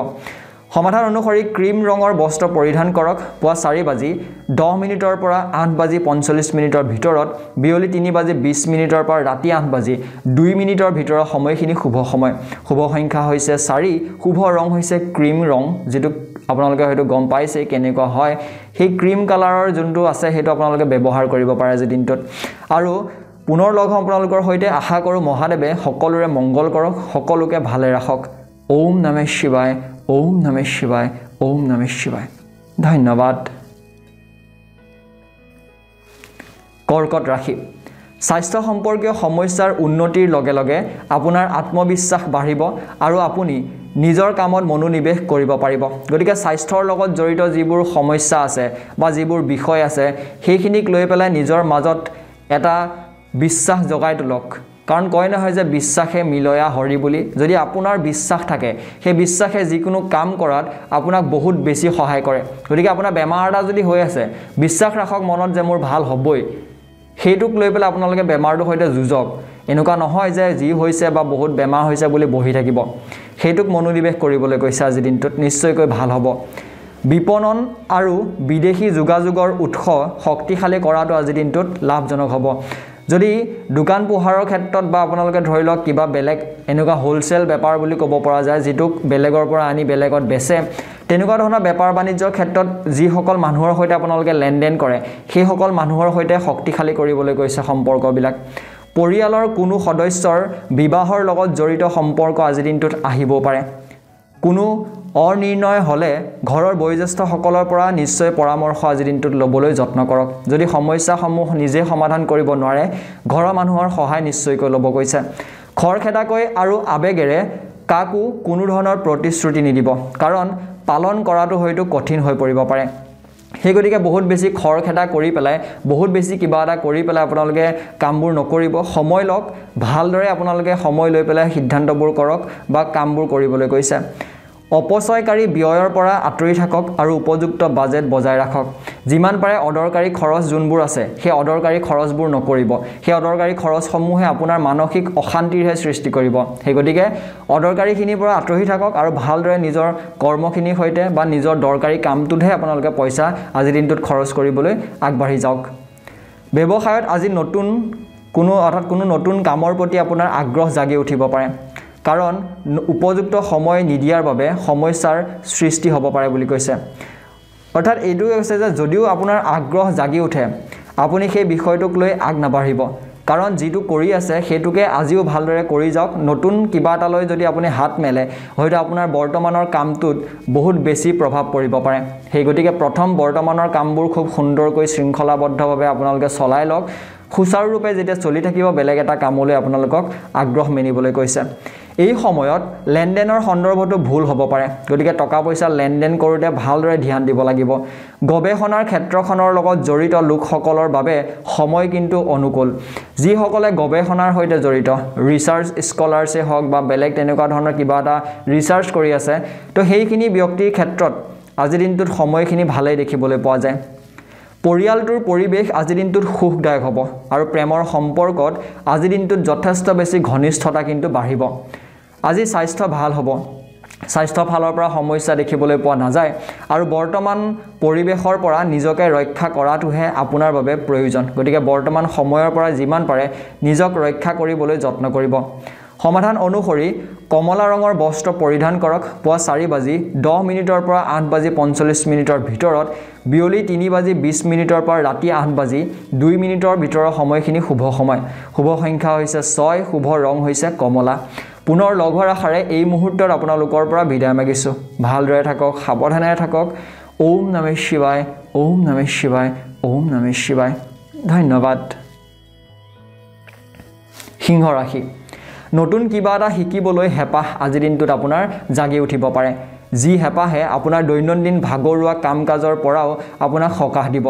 সমাধান অনুসৰি ক্ৰীম ৰঙৰ বস্ত্ৰ পৰিধান কৰক। পুৱা চাৰি বাজি দহ মিনিটৰ পৰা আঠ বাজি পঞ্চল্লিছ মিনিটৰ ভিতৰত বিয়লি তিনি বাজি বিছ মিনিটৰ পৰা ৰাতি আঠ বাজি দুই মিনিটৰ ভিতৰৰ সময়খিনি শুভ সময়। শুভ সংখ্যা হৈছে চাৰি শুভ ৰং হৈছে ক্ৰীম ৰং যিটো আপোনালোকে হয়তো গম পাইছে কেনেকুৱা হয়। সেই ক্ৰীম কালাৰৰ যোনটো আছে সেইটো আপোনালোকে ব্যৱহাৰ কৰিব পাৰে আজিৰ দিনটোত। আৰু পুনৰ লগ হওঁ আপোনালোকৰ সৈতে। আশা কৰোঁ মহাদেৱে সকলোৰে মংগল কৰক সকলোকে ভালে ৰাখক। ওম নমে শিৱায়। ওম নমে শিৱায় ওম নমে শিৱায় ধন্যবাদ কৰ্কট ৰাশি। স্বাস্থ্য সম্পৰ্কীয় সমস্যাৰ উন্নতিৰ লগে লগে আপোনাৰ আত্মবিশ্বাস বাঢ়িব আৰু আপুনি নিজৰ কামত মনোনিৱেশ কৰিব পাৰিব। গতিকে স্বাস্থ্যৰ লগত জড়িত যিবোৰ সমস্যা আছে বা যিবোৰ বিষয় আছে সেইখিনিক লৈ পেলাই নিজৰ মাজত এটা বিশ্বাস জগাই তোলক। কাৰণ কয় নহয় যে বিশ্বাসে মিলয়া হৰি বুলি। যদি আপোনাৰ বিশ্বাস থাকে সেই বিশ্বাসে যিকোনো কাম কৰাত আপোনাক বহুত বেছি সহায় কৰে। গতিকে আপোনাৰ বেমাৰ এটা যদি হৈ আছে বিশ্বাস ৰাখক মনত যে মোৰ ভাল হ'বই। সেইটোক লৈ পেলাই আপোনালোকে বেমাৰটোৰ সৈতে যুঁজক। এনেকুৱা নহয় যে যি হৈছে বা বহুত বেমাৰ হৈছে বুলি বহি থাকিব। সেইটোক মনোনিৱেশ কৰিবলৈ কৈছে আজিৰ দিনটোত। নিশ্চয়কৈ ভাল হ'ব। বিপণন আৰু বিদেশী যোগাযোগৰ উৎস শক্তিশালী কৰাটো আজিৰ দিনটোত লাভজনক হ'ব। যদি দোকান পোহাৰৰ ক্ষেত্ৰত বা আপোনালোকে ধৰি লওক কিবা বেলেগ এনেকুৱা হ'লচেল বেপাৰ বুলি ক'ব পৰা যায় যিটোক বেলেগৰ পৰা আনি বেলেগত বেচে তেনেকুৱা ধৰণৰ বেপাৰ বাণিজ্যৰ ক্ষেত্ৰত যিসকল মানুহৰ সৈতে আপোনালোকে লেনদেন কৰে সেইসকল মানুহৰ সৈতে শক্তিশালী কৰিবলৈ গৈছে সম্পৰ্কবিলাক। পৰিয়ালৰ কোনো সদস্যৰ বিবাহৰ লগত জড়িত সম্পৰ্ক আজিৰ দিনটোত আহিবও পাৰে। কোনো অনিৰ্ণয় হ'লে ঘৰৰ বয়োজ্যেষ্ঠসকলৰ পৰা নিশ্চয় পৰামৰ্শ আজিৰ দিনটোত ল'বলৈ যত্ন কৰক। যদি সমস্যাসমূহ নিজে সমাধান কৰিব নোৱাৰে ঘৰৰ মানুহৰ সহায় নিশ্চয়কৈ ল'ব কৈছে। খৰখেদাকৈ আৰু আৱেগেৰে কাকো কোনো ধৰণৰ প্ৰতিশ্ৰুতি নিদিব কাৰণ পালন কৰাটো হয়তো কঠিন হৈ পৰিব পাৰে। সেই গতিকে বহুত বেছি খৰখেদা কৰি পেলাই বহুত বেছি কিবা এটা কৰি পেলাই আপোনালোকে কামবোৰ নকৰিব। সময় লওক ভালদৰে আপোনালোকে সময় লৈ পেলাই সিদ্ধান্তবোৰ কৰক বা কামবোৰ কৰিবলৈ কৈছে। অপচয়কাৰী ব্যয়ৰ পৰা আঁতৰি থাকক আৰু উপযুক্ত বাজেট বজাই ৰাখক। যিমান পাৰে অদৰকাৰী খৰচ যোনবোৰ আছে সেই অদৰকাৰী খৰচবোৰ নকৰিব। সেই অদৰকাৰী খৰচসমূহে আপোনাৰ মানসিক অশান্তিৰহে সৃষ্টি কৰিব। সেই গতিকে অদৰকাৰীখিনিৰ পৰা আঁতৰি থাকক আৰু ভালদৰে নিজৰ কৰ্মখিনিৰ সৈতে বা নিজৰ দৰকাৰী কামটোতহে আপোনালোকে পইচা আজিৰ দিনটোত খৰচ কৰিবলৈ আগবাঢ়ি যাওক। ব্যৱসায়ত আজি নতুন কোনো অৰ্থাৎ কোনো নতুন কামৰ প্ৰতি আপোনাৰ আগ্ৰহ জাগি উঠিব পাৰে। কাৰণ উপযুক্ত সময় নিদিয়াৰ বাবে সমস্যাৰ সৃষ্টি হ'ব পাৰে বুলি কৈছে। অৰ্থাৎ এইটোৱে কৈছে যে যদিও আপোনাৰ আগ্ৰহ জাগি উঠে আপুনি সেই বিষয়টোক লৈ আগ নাবাঢ়িব। কাৰণ যিটো কৰি আছে সেইটোকে আজিও ভালদৰে কৰি যাওক। নতুন কিবা এটালৈ যদি আপুনি হাত মেলে হয়তো আপোনাৰ বৰ্তমানৰ কামটোত বহুত বেছি প্ৰভাৱ পৰিব পাৰে। সেই গতিকে প্ৰথম বৰ্তমানৰ কামবোৰ খুব সুন্দৰকৈ শৃংখলাবদ্ধভাৱে আপোনালোকে চলাই লওক। সুচাৰুৰূপে যেতিয়া চলি থাকিব বেলেগ এটা কামলৈ আপোনালোকক আগ্ৰহ মেলিবলৈ কৈছে। এই সময়ত লেনদেনৰ সন্দৰ্ভতো ভুল হ'ব পাৰে। গতিকে টকা পইচা লেনদেন কৰোঁতে ভালদৰে ধ্যান দিব লাগিব। গৱেষণাৰ ক্ষেত্ৰখনৰ লগত জড়িত লোকসকলৰ বাবে সময় কিন্তু অনুকূল। যিসকলে গৱেষণাৰ সৈতে জড়িত ৰিচাৰ্চ স্কলাৰ্ছে হওক বা বেলেগ তেনেকুৱা ধৰণৰ কিবা এটা ৰিচাৰ্চ কৰি আছে তো সেইখিনি ব্যক্তিৰ ক্ষেত্ৰত আজিৰ দিনটোত সময়খিনি ভালেই দেখিবলৈ পোৱা যায়। পৰিয়ালটোৰ পৰিৱেশ আজিৰ দিনটোত সুখদায়ক হ'ব আৰু প্ৰেমৰ সম্পৰ্কত আজিৰ দিনটোত যথেষ্ট বেছি ঘনিষ্ঠতা কিন্তু বাঢ়িব। আজি স্বাস্থ্য ভাল হ'ব। স্বাস্থ্য ফালৰ পৰা সমস্যা দেখিবলৈ পোৱা নাযায় আৰু বৰ্তমান পৰিৱেশৰ পৰা নিজকে ৰক্ষা কৰাটোহে আপোনাৰ বাবে প্ৰয়োজন। গতিকে বৰ্তমান সময়ৰ পৰা যিমান পাৰে নিজক ৰক্ষা কৰিবলৈ যত্ন কৰিব। সমাধান অনুসৰি কমলা ৰঙৰ বস্ত্ৰ পৰিধান কৰক। পুৱা চাৰি বাজি দহ মিনিটৰ পৰা আঠ বাজি পঞ্চল্লিছ মিনিটৰ ভিতৰত বিয়লি তিনি বাজি বিছ মিনিটৰ পৰা ৰাতি আঠ বাজি দুই মিনিটৰ ভিতৰৰ সময়খিনি শুভ সময়। শুভ সংখ্যা হৈছে ছয় শুভ ৰং হৈছে কমলা। পুনৰ লগ হোৱাৰ আশাৰে এই মুহূৰ্তত আপোনালোকৰ পৰা বিদায় মাগিছোঁ। ভালদৰে থাকক সাৱধানেৰে থাকক। ওম নমে শিৱায় ওম নমে শিৱায় ওম নমে শিৱায়। ধন্যবাদ। সিংহ ৰাশি। নতুন কিবা এটা শিকিবলৈ হেঁপাহ আজিৰ দিনটোত আপোনাৰ জাগি উঠিব পাৰে। যি হেঁপাহে আপোনাৰ দৈনন্দিন ভাগৰুৱা কাম কাজৰ পৰাও আপোনাক সকাহ দিব।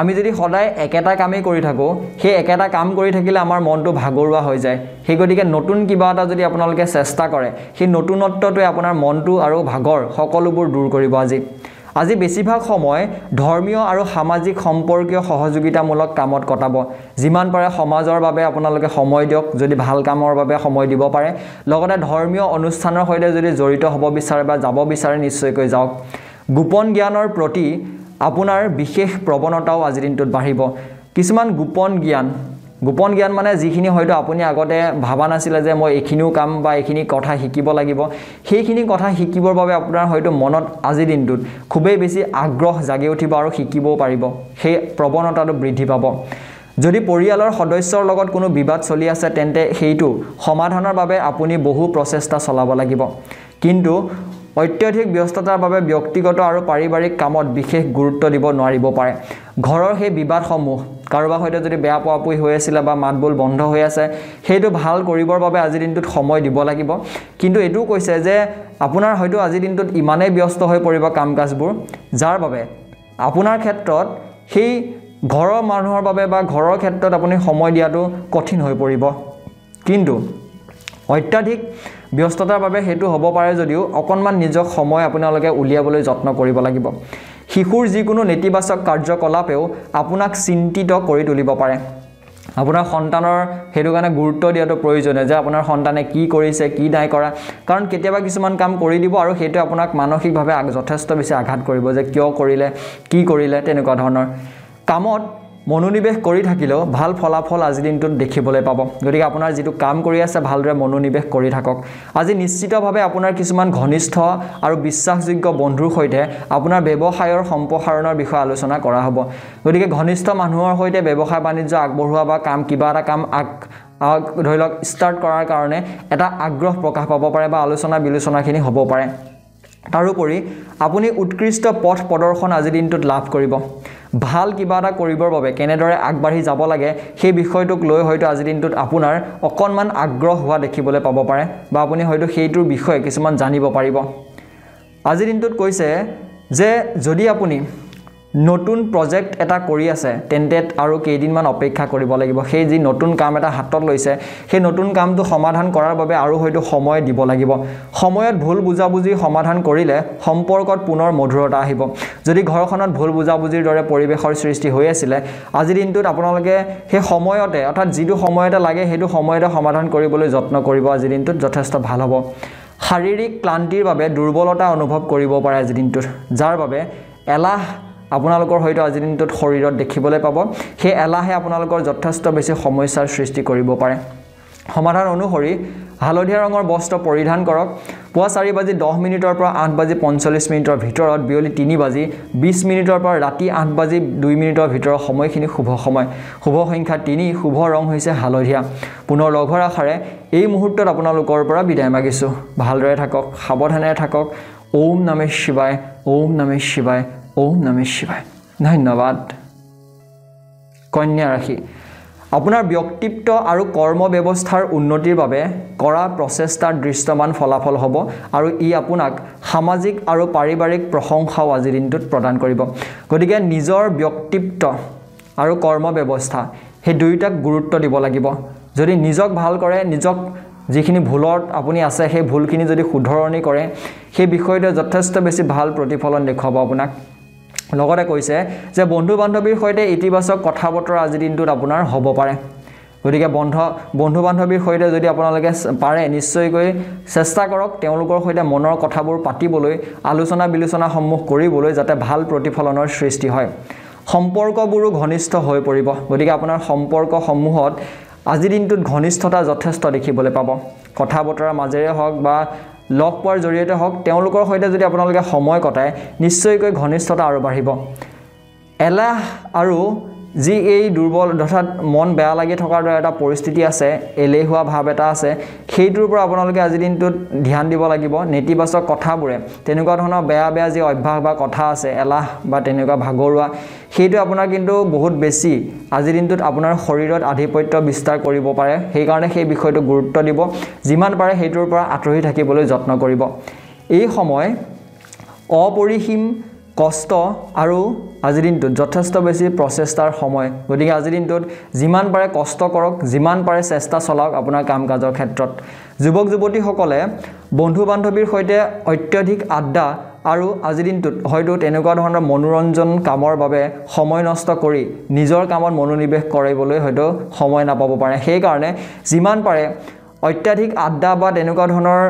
আমি যদি সদায় একেটা কামেই কৰি থাকোঁ সেই একেটা কাম কৰি থাকিলে আমাৰ মনটো ভাগৰুৱা হৈ যায়। সেই গতিকে নতুন কিবা এটা যদি আপোনালোকে চেষ্টা কৰে সেই নতুনত্বটোৱে আপোনাৰ মনটো আৰু ভাগৰ সকলোবোৰ দূৰ কৰিব আজি। আজি বেছিভাগ সময় ধৰ্মীয় আৰু সামাজিক সম্পৰ্কীয় সহযোগিতামূলক কামত কটাব। যিমান পাৰে সমাজৰ বাবে আপোনালোকে সময় দিয়ক যদি ভাল কামৰ বাবে সময় দিব পাৰে। লগতে ধৰ্মীয় অনুষ্ঠানৰ সৈতে যদি জড়িত হ'ব বিচাৰে বা যাব বিচাৰে নিশ্চয়কৈ যাওক। গোপন জ্ঞানৰ প্ৰতি আপোনাৰ বিশেষ প্ৰৱণতাও আজিৰ দিনটোত বাঢ়িব। কিছুমান গোপন জ্ঞান গোপন জ্ঞান মানে যিখিনি হয়তো আপুনি আগতে ভবা নাছিলে যে মই এইখিনিও কাম বা এইখিনি কথা শিকিব লাগিব সেইখিনি কথা শিকিবৰ বাবে আপোনাৰ হয়তো মনত আজিৰ দিনটোত খুবেই বেছি আগ্ৰহ জাগি উঠিব আৰু শিকিবও পাৰিব। সেই প্ৰৱণতাটো বৃদ্ধি পাব। যদি পৰিয়ালৰ সদস্যৰ লগত কোনো বিবাদ চলি আছে তেন্তে সেইটো সমাধানৰ বাবে আপুনি বহু প্ৰচেষ্টা চলাব লাগিব। কিন্তু অত্যধিক ব্যস্ততাৰ বাবে ব্যক্তিগত আৰু পাৰিবাৰিক কামত বিশেষ গুৰুত্ব দিব নোৱাৰিব পাৰে। ঘৰৰ সেই বিবাদসমূহ কাৰোবাৰ সৈতে যদি বেয়া পোৱা পুই হৈ আছিলে বা মাত বোল বন্ধ হৈ আছে সেইটো ভাল কৰিবৰ বাবে আজিৰ দিনটোত সময় দিব লাগিব। কিন্তু এইটোও কৈছে যে আপোনাৰ হয়তো আজিৰ দিনটোত ইমানেই ব্যস্ত হৈ পৰিব কাম কাজবোৰ যাৰ বাবে আপোনাৰ ক্ষেত্ৰত সেই ঘৰৰ মানুহৰ বাবে বা ঘৰৰ ক্ষেত্ৰত আপুনি সময় দিয়াটো কঠিন হৈ পৰিব। কিন্তু অত্যাধিক ব্যস্ততাৰ বাবে সেইটো হ'ব পাৰে যদিও অকণমান নিজক সময় আপোনালোকে উলিয়াবলৈ যত্ন কৰিব লাগিব। শিশুৰ যিকোনো নেতিবাচক কাৰ্যকলাপেও আপোনাক চিন্তিত কৰি তুলিব পাৰে। আপোনাৰ সন্তানৰ সেইটো কাৰণে গুৰুত্ব দিয়াটো প্ৰয়োজনীয় যে আপোনাৰ সন্তানে কি কৰিছে কি নাই কৰা। কাৰণ কেতিয়াবা কিছুমান কাম কৰি দিব আৰু সেইটোৱে আপোনাক মানসিকভাৱে যথেষ্ট বেছি আঘাত কৰিব যে কিয় কৰিলে কি কৰিলে তেনেকুৱা ধৰণৰ। কামত মনোনিৱেশ কৰি থাকিলেও ভাল ফলাফল আজিৰ দিনটোত দেখিবলৈ পাব। গতিকে আপোনাৰ যিটো কাম কৰি আছে ভালদৰে মনোনিৱেশ কৰি থাকক। আজি নিশ্চিতভাৱে আপোনাৰ কিছুমান ঘনিষ্ঠ আৰু বিশ্বাসযোগ্য বন্ধুৰ সৈতে আপোনাৰ ব্যৱসায়ৰ সম্প্ৰসাৰণৰ বিষয়ে আলোচনা কৰা হ'ব। গতিকে ঘনিষ্ঠ মানুহৰ সৈতে ব্যৱসায় বাণিজ্য আগবঢ়োৱা বা কাম কিবা এটা কাম আগ ধৰি লওক ষ্টাৰ্ট কৰাৰ কাৰণে এটা আগ্ৰহ প্ৰকাশ পাব পাৰে বা আলোচনা বিলোচনাখিনি হ'ব পাৰে। তাৰোপৰি আপুনি উৎকৃষ্ট পথ প্ৰদৰ্শন আজিৰ দিনটোত লাভ কৰিব। ভাল কিবা এটা কৰিবৰ বাবে কেনেদৰে আগবাঢ়ি যাব লাগে সেই বিষয়টোক লৈ হয়তো আজিৰ দিনটোত আপোনাৰ অকণমান আগ্ৰহ হোৱা দেখিবলৈ পাব পাৰে বা আপুনি হয়তো সেইটোৰ বিষয়ে কিছুমান জানিব পাৰিব। আজিৰ দিনটোত কৈছে যে যদি আপুনি নতুন প্ৰজেক্ট এটা কৰি আছে তেন্তে আৰু কেইদিনমান অপেক্ষা কৰিব লাগিব। সেই যি নতুন কাম এটা হাতত লৈছে সেই নতুন কামটো সমাধান কৰাৰ বাবে আৰু হয়তো সময় দিব লাগিব। সময়ত ভুল বুজাবুজি সমাধান কৰিলে সম্পৰ্কত পুনৰ মধুৰতা আহিব। যদি ঘৰখনত ভুল বুজাবুজিৰ দৰে পৰিৱেশৰ সৃষ্টি হৈ আছিলে আজিৰ দিনটোত আপোনালোকে সেই সময়তে অৰ্থাৎ যিটো সময়তে লাগে সেইটো সময়তে সমাধান কৰিবলৈ যত্ন কৰিব। আজিৰ দিনটোত যথেষ্ট ভাল হ'ব। শাৰীৰিক ক্লান্তিৰ বাবে দুৰ্বলতা অনুভৱ কৰিব পাৰে আজিৰ দিনটোত যাৰ বাবে এলাহ আপোনালোকৰ হয়তো আজিৰ দিনটোত শৰীৰত দেখিবলৈ পাব। সেই এলাহে আপোনালোকৰ যথেষ্ট বেছি সমস্যাৰ সৃষ্টি কৰিব পাৰে। সমাধান অনুসৰি হালধীয়া ৰঙৰ বস্ত্ৰ পৰিধান কৰক। পুৱা চাৰি বাজি দহ মিনিটৰ পৰা আঠ বাজি পঞ্চল্লিছ মিনিটৰ ভিতৰত বিয়লি তিনি বাজি বিছ মিনিটৰ পৰা ৰাতি আঠ বাজি দুই মিনিটৰ ভিতৰৰ সময়খিনি শুভ সময়। শুভ সংখ্যা তিনি শুভ ৰং হৈছে হালধীয়া। পুনৰ হোৱাৰ আশাৰে এই মুহূৰ্তত আপোনালোকৰ পৰা বিদায় মাগিছোঁ। ভালদৰে থাকক সাৱধানেৰে থাকক। ওম নমে শিৱায় ওম নমে শিৱায়। ওম নমে শিৱায় ধন্যবাদ কন্যা ৰাশি আপোনাৰ ব্যক্তিত্ব আৰু কৰ্ম ব্যৱস্থাৰ উন্নতিৰ বাবে কৰা প্ৰচেষ্টাৰ দৃশ্যমান ফলাফল হ'ব আৰু ই আপোনাক সামাজিক আৰু পাৰিবাৰিক প্ৰশংসাও আজিৰ দিনটোত প্ৰদান কৰিব। গতিকে নিজৰ ব্যক্তিত্ব আৰু কৰ্ম ব্যৱস্থা সেই দুয়োটাক গুৰুত্ব দিব লাগিব। যদি নিজক ভাল কৰে নিজক যিখিনি ভুলত আপুনি আছে সেই ভুলখিনি যদি শুধৰণি কৰে সেই বিষয়টোৱে যথেষ্ট বেছি ভাল প্ৰতিফলন দেখুৱাব আপোনাক। লগতে কৈছে যে বন্ধু বান্ধৱীৰ সৈতে ইতিবাচক কথা বতৰা আজিৰ দিনটোত আপোনাৰ হ'ব পাৰে। গতিকে বন্ধ বন্ধু বান্ধৱীৰ সৈতে যদি আপোনালোকে পাৰে নিশ্চয়কৈ চেষ্টা কৰক তেওঁলোকৰ সৈতে মনৰ কথাবোৰ পাতিবলৈ আলোচনা বিলোচনাসমূহ কৰিবলৈ যাতে ভাল প্ৰতিফলনৰ সৃষ্টি হয়। সম্পৰ্কবোৰো ঘনিষ্ঠ হৈ পৰিব। গতিকে আপোনাৰ সম্পৰ্কসমূহত আজিৰ দিনটোত ঘনিষ্ঠতা যথেষ্ট দেখিবলৈ পাব। কথা বতৰাৰ মাজেৰে হওক বা লগ পোৱাৰ জৰিয়তে হওক তেওঁলোকৰ সৈতে যদি আপোনালোকে সময় কটায় নিশ্চয়কৈ ঘনিষ্ঠতা আৰু বাঢ়িব। এলাহ আৰু যি এই দুৰ্বল অৰ্থাৎ মন বেয়া লাগি থকাৰ দৰে এটা পৰিস্থিতি আছে এলেহুৱা ভাৱ এটা আছে সেইটোৰ পৰা আপোনালোকে আজিৰ দিনটোত ধ্যান দিব লাগিব নেতিবাচক কথাবোৰে। তেনেকুৱা ধৰণৰ বেয়া বেয়া যি অভ্যাস বা কথা আছে এলাহ বা তেনেকুৱা ভাগৰুৱা সেইটো আপোনাৰ কিন্তু বহুত বেছি আজিৰ দিনটোত আপোনাৰ শৰীৰত আধিপত্য বিস্তাৰ কৰিব পাৰে। সেইকাৰণে সেই বিষয়টো গুৰুত্ব দিব যিমান পাৰে সেইটোৰ পৰা আঁতৰি থাকিবলৈ যত্ন কৰিব। এই সময় অপৰিসীম কষ্ট আৰু আজিৰ দিনটোত যথেষ্ট বেছি প্ৰচেষ্টাৰ সময়। গতিকে আজিৰ দিনটোত যিমান পাৰে কষ্ট কৰক যিমান পাৰে চেষ্টা চলাওক আপোনাৰ কাম কাজৰ ক্ষেত্ৰত। যুৱক যুৱতীসকলে বন্ধু বান্ধৱীৰ সৈতে অত্যধিক আড্ডা আৰু আজিৰ দিনটোত হয়তো তেনেকুৱা ধৰণৰ মনোৰঞ্জন কামৰ বাবে সময় নষ্ট কৰি নিজৰ কামত মনোনিৱেশ কৰিবলৈ হয়তো সময় নাপাব পাৰে। সেইকাৰণে যিমান পাৰে অত্যাধিক আড্ডা বা তেনেকুৱা ধৰণৰ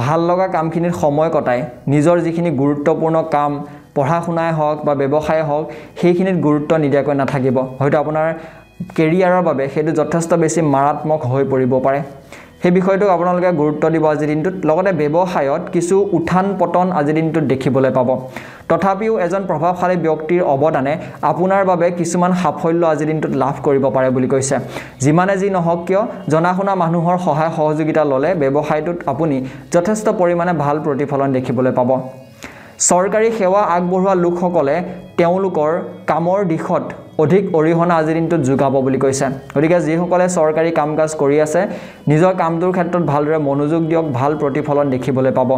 ভাল লগা কামখিনিত সময় কটাই। নিজৰ যিখিনি গুৰুত্বপূৰ্ণ কাম পঢ়া শুনাই হওক বা ব্যৱসায় হওক সেইখিনিত গুৰুত্ব নিদিয়াকৈ নাথাকিব। হয়তো আপোনাৰ কেৰিয়াৰৰ বাবে সেইটো যথেষ্ট বেছি মাৰাত্মক হৈ পৰিব পাৰে। সেই বিষয়টোক আপোনালোকে গুৰুত্ব দিব আজিৰ দিনটোত। লগতে ব্যৱসায়ত কিছু উত্থান পতন আজিৰ দিনটোত দেখিবলৈ পাব। তথাপিও এজন প্ৰভাৱশালী ব্যক্তিৰ অৱদানে আপোনাৰ বাবে কিছুমান সাফল্য আজিৰ দিনটোত লাভ কৰিব পাৰে বুলি কৈছে। যিমানে যি নহওক কিয় জনা শুনা মানুহৰ সহায় সহযোগিতা ল'লে ব্যৱসায়টোত আপুনি যথেষ্ট পৰিমাণে ভাল প্ৰতিফলন দেখিবলৈ পাব। চৰকাৰী সেৱা আগবঢ়োৱা লোকসকলে তেওঁলোকৰ কামৰ দিশত অধিক অৰিহণা আজিৰ দিনটোত যোগাব বুলি কৈছে। গতিকে যিসকলে চৰকাৰী কাম কাজ কৰি আছে নিজৰ কামটোৰ ক্ষেত্ৰত ভালদৰে মনোযোগ দিয়ক ভাল প্ৰতিফলন দেখিবলৈ পাব।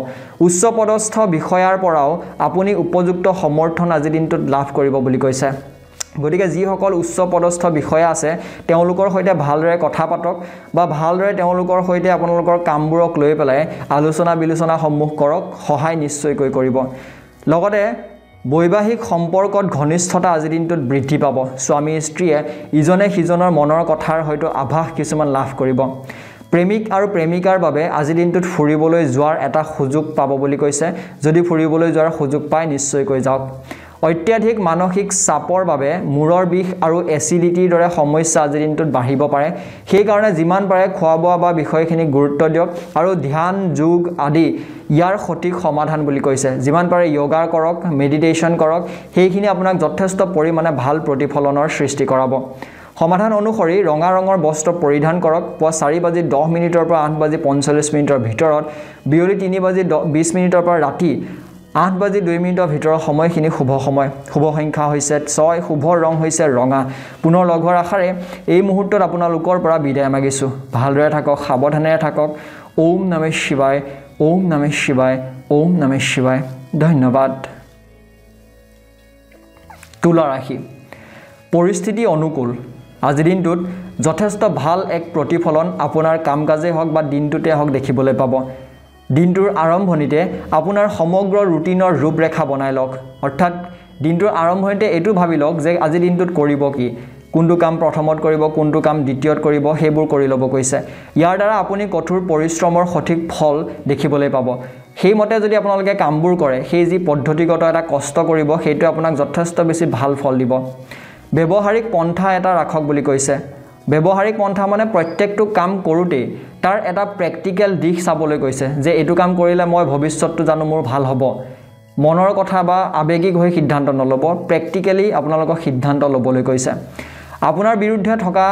উচ্চ পদস্থ বিষয়াৰ পৰাও আপুনি উপযুক্ত সমৰ্থন আজিৰ দিনটোত লাভ কৰিব বুলি কৈছে। গতিকে যিসকল উচ্চ পদস্থ বিষয়া আছে তেওঁলোকৰ সৈতে ভালদৰে কথা পাতক বা ভালদৰে তেওঁলোকৰ সৈতে আপোনালোকৰ কামবোৰক লৈ পেলাই আলোচনা বিলোচনাসমূহ কৰক সহায় নিশ্চয়কৈ কৰিব। লগতে বৈবাহিক সম্পৰ্কত ঘনিষ্ঠতা আজিৰ দিনটোত বৃদ্ধি পাব। স্বামী স্ত্ৰীয়ে ইজনে সিজনৰ মনৰ কথাৰ হয়তো আভাস কিছুমান লাভ কৰিব। প্ৰেমিক আৰু প্ৰেমিকাৰ বাবে আজিৰ দিনটোত ফুৰিবলৈ যোৱাৰ এটা সুযোগ পাব বুলি কৈছে। যদি ফুৰিবলৈ যোৱাৰ সুযোগ পায় নিশ্চয়কৈ যাওক। অত্যাধিক মানসিক চাপৰ বাবে মূৰৰ বিষ আৰু এচিডিটিৰ দৰে সমস্যা আজিৰ দিনটোত বাঢ়িব পাৰে। সেইকাৰণে যিমান পাৰে খোৱা বোৱা বা বিষয়খিনিক গুৰুত্ব দিয়ক আৰু ধ্যান যোগ আদি ইয়াৰ সঠিক সমাধান বুলি কৈছে। যিমান পাৰে য়োগা কৰক মেডিটেশ্যন কৰক সেইখিনি আপোনাক যথেষ্ট পৰিমাণে ভাল প্ৰতিফলনৰ সৃষ্টি কৰাব। সমাধান অনুসৰি ৰঙা ৰঙৰ বস্ত্ৰ পৰিধান কৰক। পুৱা চাৰি বাজি দহ মিনিটৰ পৰা আঠ বাজি পঞ্চল্লিছ মিনিটৰ ভিতৰত বিয়লি তিনি বাজি দহ বিছ মিনিটৰ পৰা ৰাতি আঠ বাজি দুই মিনিটৰ ভিতৰৰ সময়খিনি শুভ সময়। শুভ সংখ্যা হৈছে ছয় শুভ ৰং হৈছে ৰঙা। পুনৰ লগ হোৱাৰ আশাৰে এই মুহূৰ্তত আপোনালোকৰ পৰা বিদায় মাগিছোঁ। ভালদৰে থাকক সাৱধানেৰে থাকক। ওম নমে শিৱায় ওম নমে শিৱায় ওম নমে শিৱায়। ধন্যবাদ। তুলা ৰাশি পৰিস্থিতি অনুকূল। আজিৰ দিনটোত যথেষ্ট ভাল এক প্ৰতিফলন আপোনাৰ কাম কাজেই হওক বা দিনটোতে হওক দেখিবলৈ পাব। দিনটোৰ আৰম্ভণিতে আপোনাৰ সমগ্ৰ ৰুটিনৰ ৰূপৰেখা বনাই লওক। অৰ্থাৎ দিনটোৰ আৰম্ভণিতে এইটো ভাবি লওক যে আজিৰ দিনটোত কৰিব কি? কোনটো কাম প্ৰথমত কৰিব কোনটো কাম দ্বিতীয়ত কৰিব সেইবোৰ কৰি ল'ব কৈছে। ইয়াৰ দ্বাৰা আপুনি কঠোৰ পৰিশ্ৰমৰ সঠিক ফল দেখিবলৈ পাব। সেইমতে যদি আপোনালোকে কামবোৰ কৰে সেই যি পদ্ধতিগত এটা কষ্ট কৰিব সেইটোৱে আপোনাক যথেষ্ট বেছি ভাল ফল দিব। ব্যৱহাৰিক পন্থা এটা ৰাখক বুলি কৈছে। ব্যৱহাৰিক পন্থা মানে প্ৰত্যেকটো কাম কৰোঁতেই তাৰ এটা প্ৰেক্টিকেল দিশ চাবলৈ কৈছে যে এইটো কাম কৰিলে মই ভৱিষ্যতটো জানো মোৰ ভাল হ'ব। মনৰ কথা বা আৱেগিক হৈ সিদ্ধান্ত নল'ব প্ৰেক্টিকেলি আপোনালোকক সিদ্ধান্ত ল'বলৈ কৈছে আপোনাৰ বিৰুদ্ধে থকা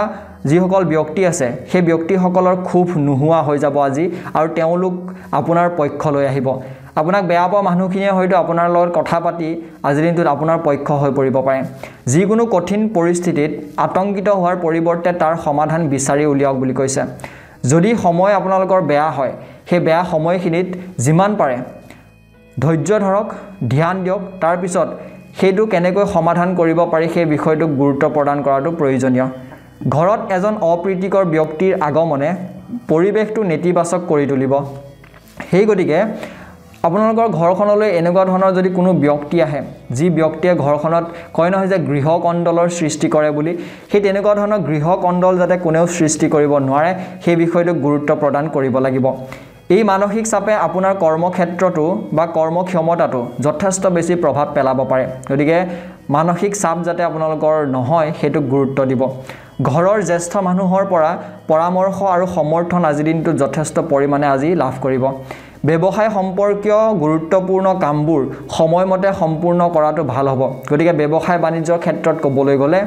যিসকল ব্যক্তি আছে সেই ব্যক্তিসকলৰ ক্ষোভ নোহোৱা হৈ যাব আজি আৰু তেওঁলোক আপোনাৰ পক্ষলৈ আহিব। আপোনাক বেয়া পোৱা মানুহখিনিয়ে হয়তো আপোনাৰ লগত কথা পাতি আজিৰ দিনটোত আপোনাৰ পক্ষ হৈ পৰিব পাৰে। যিকোনো কঠিন পৰিস্থিতিত আতংকিত হোৱাৰ পৰিৱৰ্তে তাৰ সমাধান বিচাৰি উলিয়াওক বুলি কৈছে। যদি সময় আপোনালোকৰ বেয়া হয় সেই বেয়া সময়খিনিত যিমান পাৰে ধৈৰ্য ধৰক ধ্যান দিয়ক তাৰপিছত সেইটো কেনেকৈ সমাধান কৰিব পাৰি সেই বিষয়টোক গুৰুত্ব প্ৰদান কৰাটো প্ৰয়োজনীয়। ঘৰত এজন অপ্ৰীতিকৰ ব্যক্তিৰ আগমনে পৰিৱেশটো নেতিবাচক কৰি তুলিব। সেই গতিকে আপোনালোকৰ ঘৰখনলৈ এনেকুৱা ধৰণৰ যদি কোনো ব্যক্তি আহে যি ব্যক্তিয়ে ঘৰখনত কয় নহয় যে গৃহকণ্ডলৰ সৃষ্টি কৰে বুলি সেই তেনেকুৱা ধৰণৰ গৃহকণ্ডল যাতে কোনেও সৃষ্টি কৰিব নোৱাৰে সেই বিষয়টোক গুৰুত্ব প্ৰদান কৰিব লাগিব। এই মানসিক চাপে আপোনাৰ কৰ্মক্ষেত্ৰটো বা কৰ্মক্ষমতাটো যথেষ্ট বেছি প্ৰভাৱ পেলাব পাৰে। গতিকে মানসিক চাপ যাতে আপোনালোকৰ নহয় সেইটোক গুৰুত্ব দিব। ঘৰৰ জ্যেষ্ঠ মানুহৰ পৰা পৰামৰ্শ আৰু সমৰ্থন আজিৰ দিনটোত যথেষ্ট পৰিমাণে আজি লাভ কৰিব। ব্যৱসায় সম্পৰ্কীয় গুৰুত্বপূৰ্ণ কামবোৰ সময়মতে সম্পূৰ্ণ কৰাটো ভাল হ'ব। গতিকে ব্যৱসায় বাণিজ্যৰ ক্ষেত্ৰত ক'বলৈ গ'লে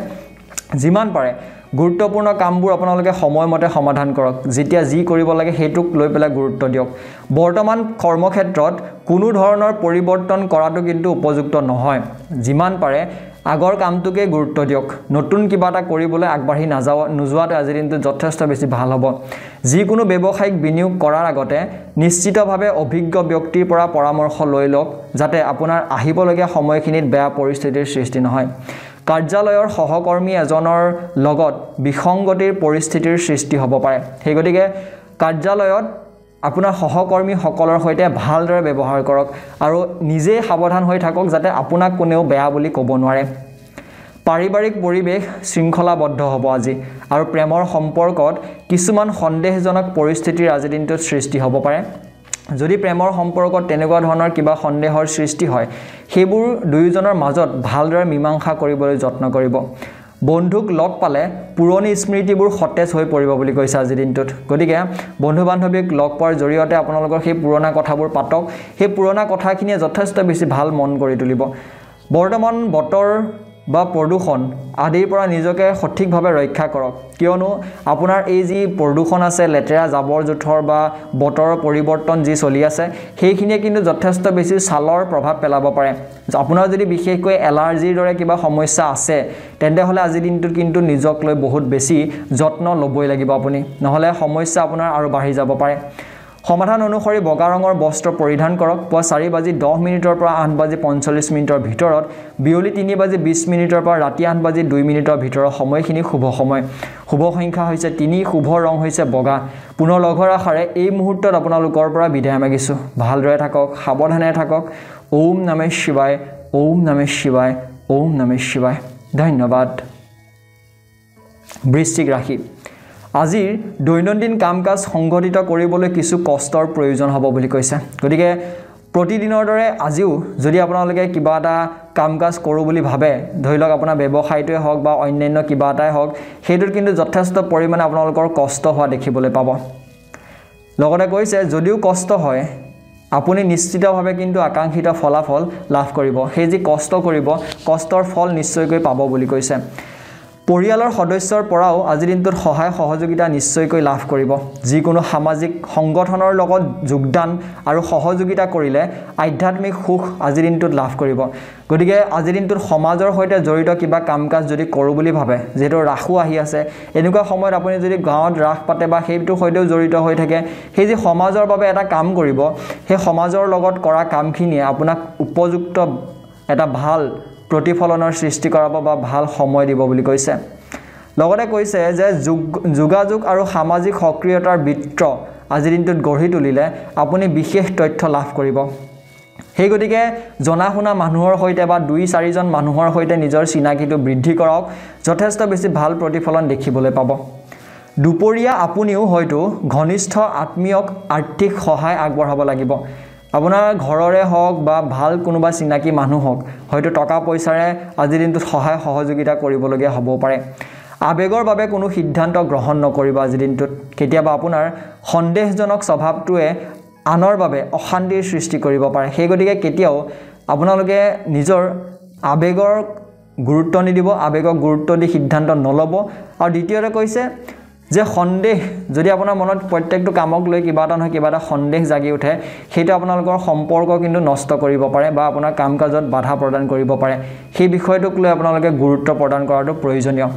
যিমান পাৰে গুৰুত্বপূৰ্ণ কামবোৰ আপোনালোকে সময়মতে সমাধান কৰক। যেতিয়া যি কৰিব লাগে সেইটোক লৈ পেলাই গুৰুত্ব দিয়ক। বৰ্তমান কৰ্মক্ষেত্ৰত কোনো ধৰণৰ পৰিৱৰ্তন কৰাটো কিন্তু উপযুক্ত নহয়। যিমান পাৰে আগৰ কামটোকে গুৰুত্ব দিয়ক। নতুন কিবা এটা কৰিবলৈ আগবাঢ়ি নাযাওঁ নোযোৱাটো আজিৰ দিনটোত যথেষ্ট বেছি ভাল হ'ব। যিকোনো ব্যৱসায়িক বিনিয়োগ কৰাৰ আগতে নিশ্চিতভাৱে অভিজ্ঞ ব্যক্তিৰ পৰা পৰামৰ্শ লৈ লওক যাতে আপোনাৰ আহিবলগীয়া সময়খিনিত বেয়া পৰিস্থিতিৰ সৃষ্টি নহয়। কাৰ্যালয়ৰ সহকৰ্মী এজনৰ লগত বিসংগতিৰ পৰিস্থিতিৰ সৃষ্টি হ'ব পাৰে। সেই গতিকে কাৰ্যালয়ত আপোনাৰ সহকৰ্মীসকলৰ সৈতে ভালদৰে ব্যৱহাৰ কৰক আৰু নিজেই সাৱধান হৈ থাকক যাতে আপোনাক কোনেও বেয়া বুলি ক'ব নোৱাৰে। পাৰিবাৰিক পৰিৱেশ শৃংখলাবদ্ধ হ'ব আজি আৰু প্ৰেমৰ সম্পৰ্কত কিছুমান সন্দেহজনক পৰিস্থিতিৰ আজিৰ দিনটোত সৃষ্টি হ'ব পাৰে। যদি প্ৰেমৰ সম্পৰ্কত তেনেকুৱা ধৰণৰ কিবা সন্দেহৰ সৃষ্টি হয় সেইবোৰ দুয়োজনৰ মাজত ভালদৰে মীমাংসা কৰিবলৈ যত্ন কৰিব। বন্ধুক লগ পালে পুৰণি স্মৃতিবোৰ সতেজ হৈ পৰিব বুলি কৈছে আজিৰ দিনটোত। গতিকে বন্ধু বান্ধৱীক লগ পোৱাৰ জৰিয়তে আপোনালোকৰ সেই পুৰণা কথাবোৰ পাতক। সেই পুৰণা কথাখিনিয়ে যথেষ্ট বেছি ভাল মন কৰি তুলিব। বৰ্তমান বতৰ বা প্ৰদূষণ আদিৰ পৰা নিজকে সঠিকভাৱে ৰক্ষা কৰক। কিয়নো আপোনাৰ এই যি প্ৰদূষণ আছে লেতেৰা জাবৰ জোঁথৰ বা বতৰৰ পৰিৱৰ্তন যি চলি আছে সেইখিনিয়ে কিন্তু যথেষ্ট বেছি ছালৰ প্ৰভাৱ পেলাব পাৰে। আপোনাৰ যদি বিশেষকৈ এলাৰ্জিৰ দৰে কিবা সমস্যা আছে তেন্তে হ'লে আজিৰ দিনটোত কিন্তু নিজক লৈ বহুত বেছি যত্ন ল'বই লাগিব আপুনি। নহ'লে সমস্যা আপোনাৰ আৰু বাঢ়ি যাব পাৰে। সমাধান অনুসৰি বগা ৰঙৰ বস্ত্ৰ পৰিধান কৰক। পুৱা চাৰি বাজি দহ মিনিটৰ পৰা আঠ বাজি পঞ্চল্লিছ মিনিটৰ ভিতৰত বিয়লি তিনি বাজি বিছ মিনিটৰ পৰা ৰাতি আঠ বাজি দুই মিনিটৰ ভিতৰৰ সময়খিনি শুভ সময়। শুভ সংখ্যা হৈছে তিনি শুভ ৰং হৈছে বগা। পুনৰ লঘৰ আশাৰে এই মুহূৰ্তত আপোনালোকৰ পৰা বিদায় মাগিছোঁ। ভালদৰে থাকক সাৱধানে থাকক। ওম নমে শিৱায় ওম নমে শিৱায় ওম নমে শিৱায়। ধন্যবাদ। বৃশ্চিক ৰাশি। আজিৰ দৈনন্দিন কাম কাজ সংঘটিত কৰিবলৈ কিছু কষ্টৰ প্ৰয়োজন হ'ব বুলি কৈছে। গতিকে প্ৰতিদিনৰ দৰে আজিও যদি আপোনালোকে কিবা এটা কাম কাজ কৰোঁ বুলি ভাবে ধৰি লওক আপোনাৰ ব্যৱসায়টোৱে হওক বা অন্যান্য কিবা এটাই হওক সেইটোত কিন্তু যথেষ্ট পৰিমাণে আপোনালোকৰ কষ্ট হোৱা দেখিবলৈ পাব। লগতে কৈছে যদিও কষ্ট হয় আপুনি নিশ্চিতভাৱে কিন্তু আকাংক্ষিত ফলাফল লাভ কৰিব। সেই যি কষ্ট কৰিব কষ্টৰ ফল নিশ্চয়কৈ পাব বুলি কৈছে। পৰিয়ালৰ সদস্যৰ পৰাও আজিৰ দিনটোত সহায় সহযোগিতা নিশ্চয়কৈ লাভ কৰিব। যিকোনো সামাজিক সংগঠনৰ লগত যোগদান আৰু সহযোগিতা কৰিলে আধ্যাত্মিক সুখ আজিৰ দিনটোত লাভ কৰিব। গতিকে আজিৰ দিনটোত সমাজৰ সৈতে জড়িত কিবা কাম কাজ যদি কৰোঁ বুলি ভাবে যিহেতু ৰাসো আহি আছে এনেকুৱা সময়ত আপুনি যদি গাঁৱত ৰাস পাতে বা সেইটোৰ সৈতেও জড়িত হৈ থাকে সেই যি সমাজৰ বাবে এটা কাম কৰিব সেই সমাজৰ লগত কৰা কামখিনিয়ে আপোনাক উপযুক্ত এটা ভাল প্ৰতিফলনৰ সৃষ্টি কৰাব বা ভাল সময় দিব বুলি কৈছে। লগতে কৈছে যে যোগ যোগাযোগ আৰু সামাজিক সক্ৰিয়তাৰ বৃত্ত আজিৰ দিনটোত গঢ়ি তুলিলে আপুনি বিশেষ তথ্য লাভ কৰিব। সেই গতিকে জনা শুনা মানুহৰ সৈতে বা দুই চাৰিজন মানুহৰ সৈতে নিজৰ চিনাকিটো বৃদ্ধি কৰক যথেষ্ট বেছি ভাল প্ৰতিফলন দেখিবলৈ পাব। দুপৰীয়া আপুনিও হয়তো ঘনিষ্ঠ আত্মীয়ক আৰ্থিক সহায় আগবঢ়াব লাগিব। আপোনাৰ ঘৰৰে হওক বা ভাল কোনোবা চিনাকি মানুহ হওক হয়তো টকা পইচাৰে আজিৰ দিনটোত সহায় সহযোগিতা কৰিবলগীয়া হ'ব পাৰে। আৱেগৰ বাবে কোনো সিদ্ধান্ত গ্ৰহণ নকৰিব আজিৰ দিনটোত। কেতিয়াবা আপোনাৰ সন্দেহজনক স্বভাৱটোৱে আনৰ বাবে অশান্তিৰ সৃষ্টি কৰিব পাৰে। সেই গতিকে কেতিয়াও আপোনালোকে নিজৰ আৱেগৰ গুৰুত্ব নিদিব আৱেগক গুৰুত্ব দি সিদ্ধান্ত নল'ব। আৰু দ্বিতীয়তে কৈছে যে সন্দেহ যদি আপোনাৰ মনত প্ৰত্যেকটো কামক লৈ কিবা এটা নহয় কিবা এটা সন্দেহ জাগি উঠে সেইটো আপোনালোকৰ সম্পৰ্ক কিন্তু নষ্ট কৰিব পাৰে বা আপোনাৰ কাম কাজত বাধা প্ৰদান কৰিব পাৰে। সেই বিষয়টোক লৈ আপোনালোকে গুৰুত্ব প্ৰদান কৰাটো প্ৰয়োজনীয়।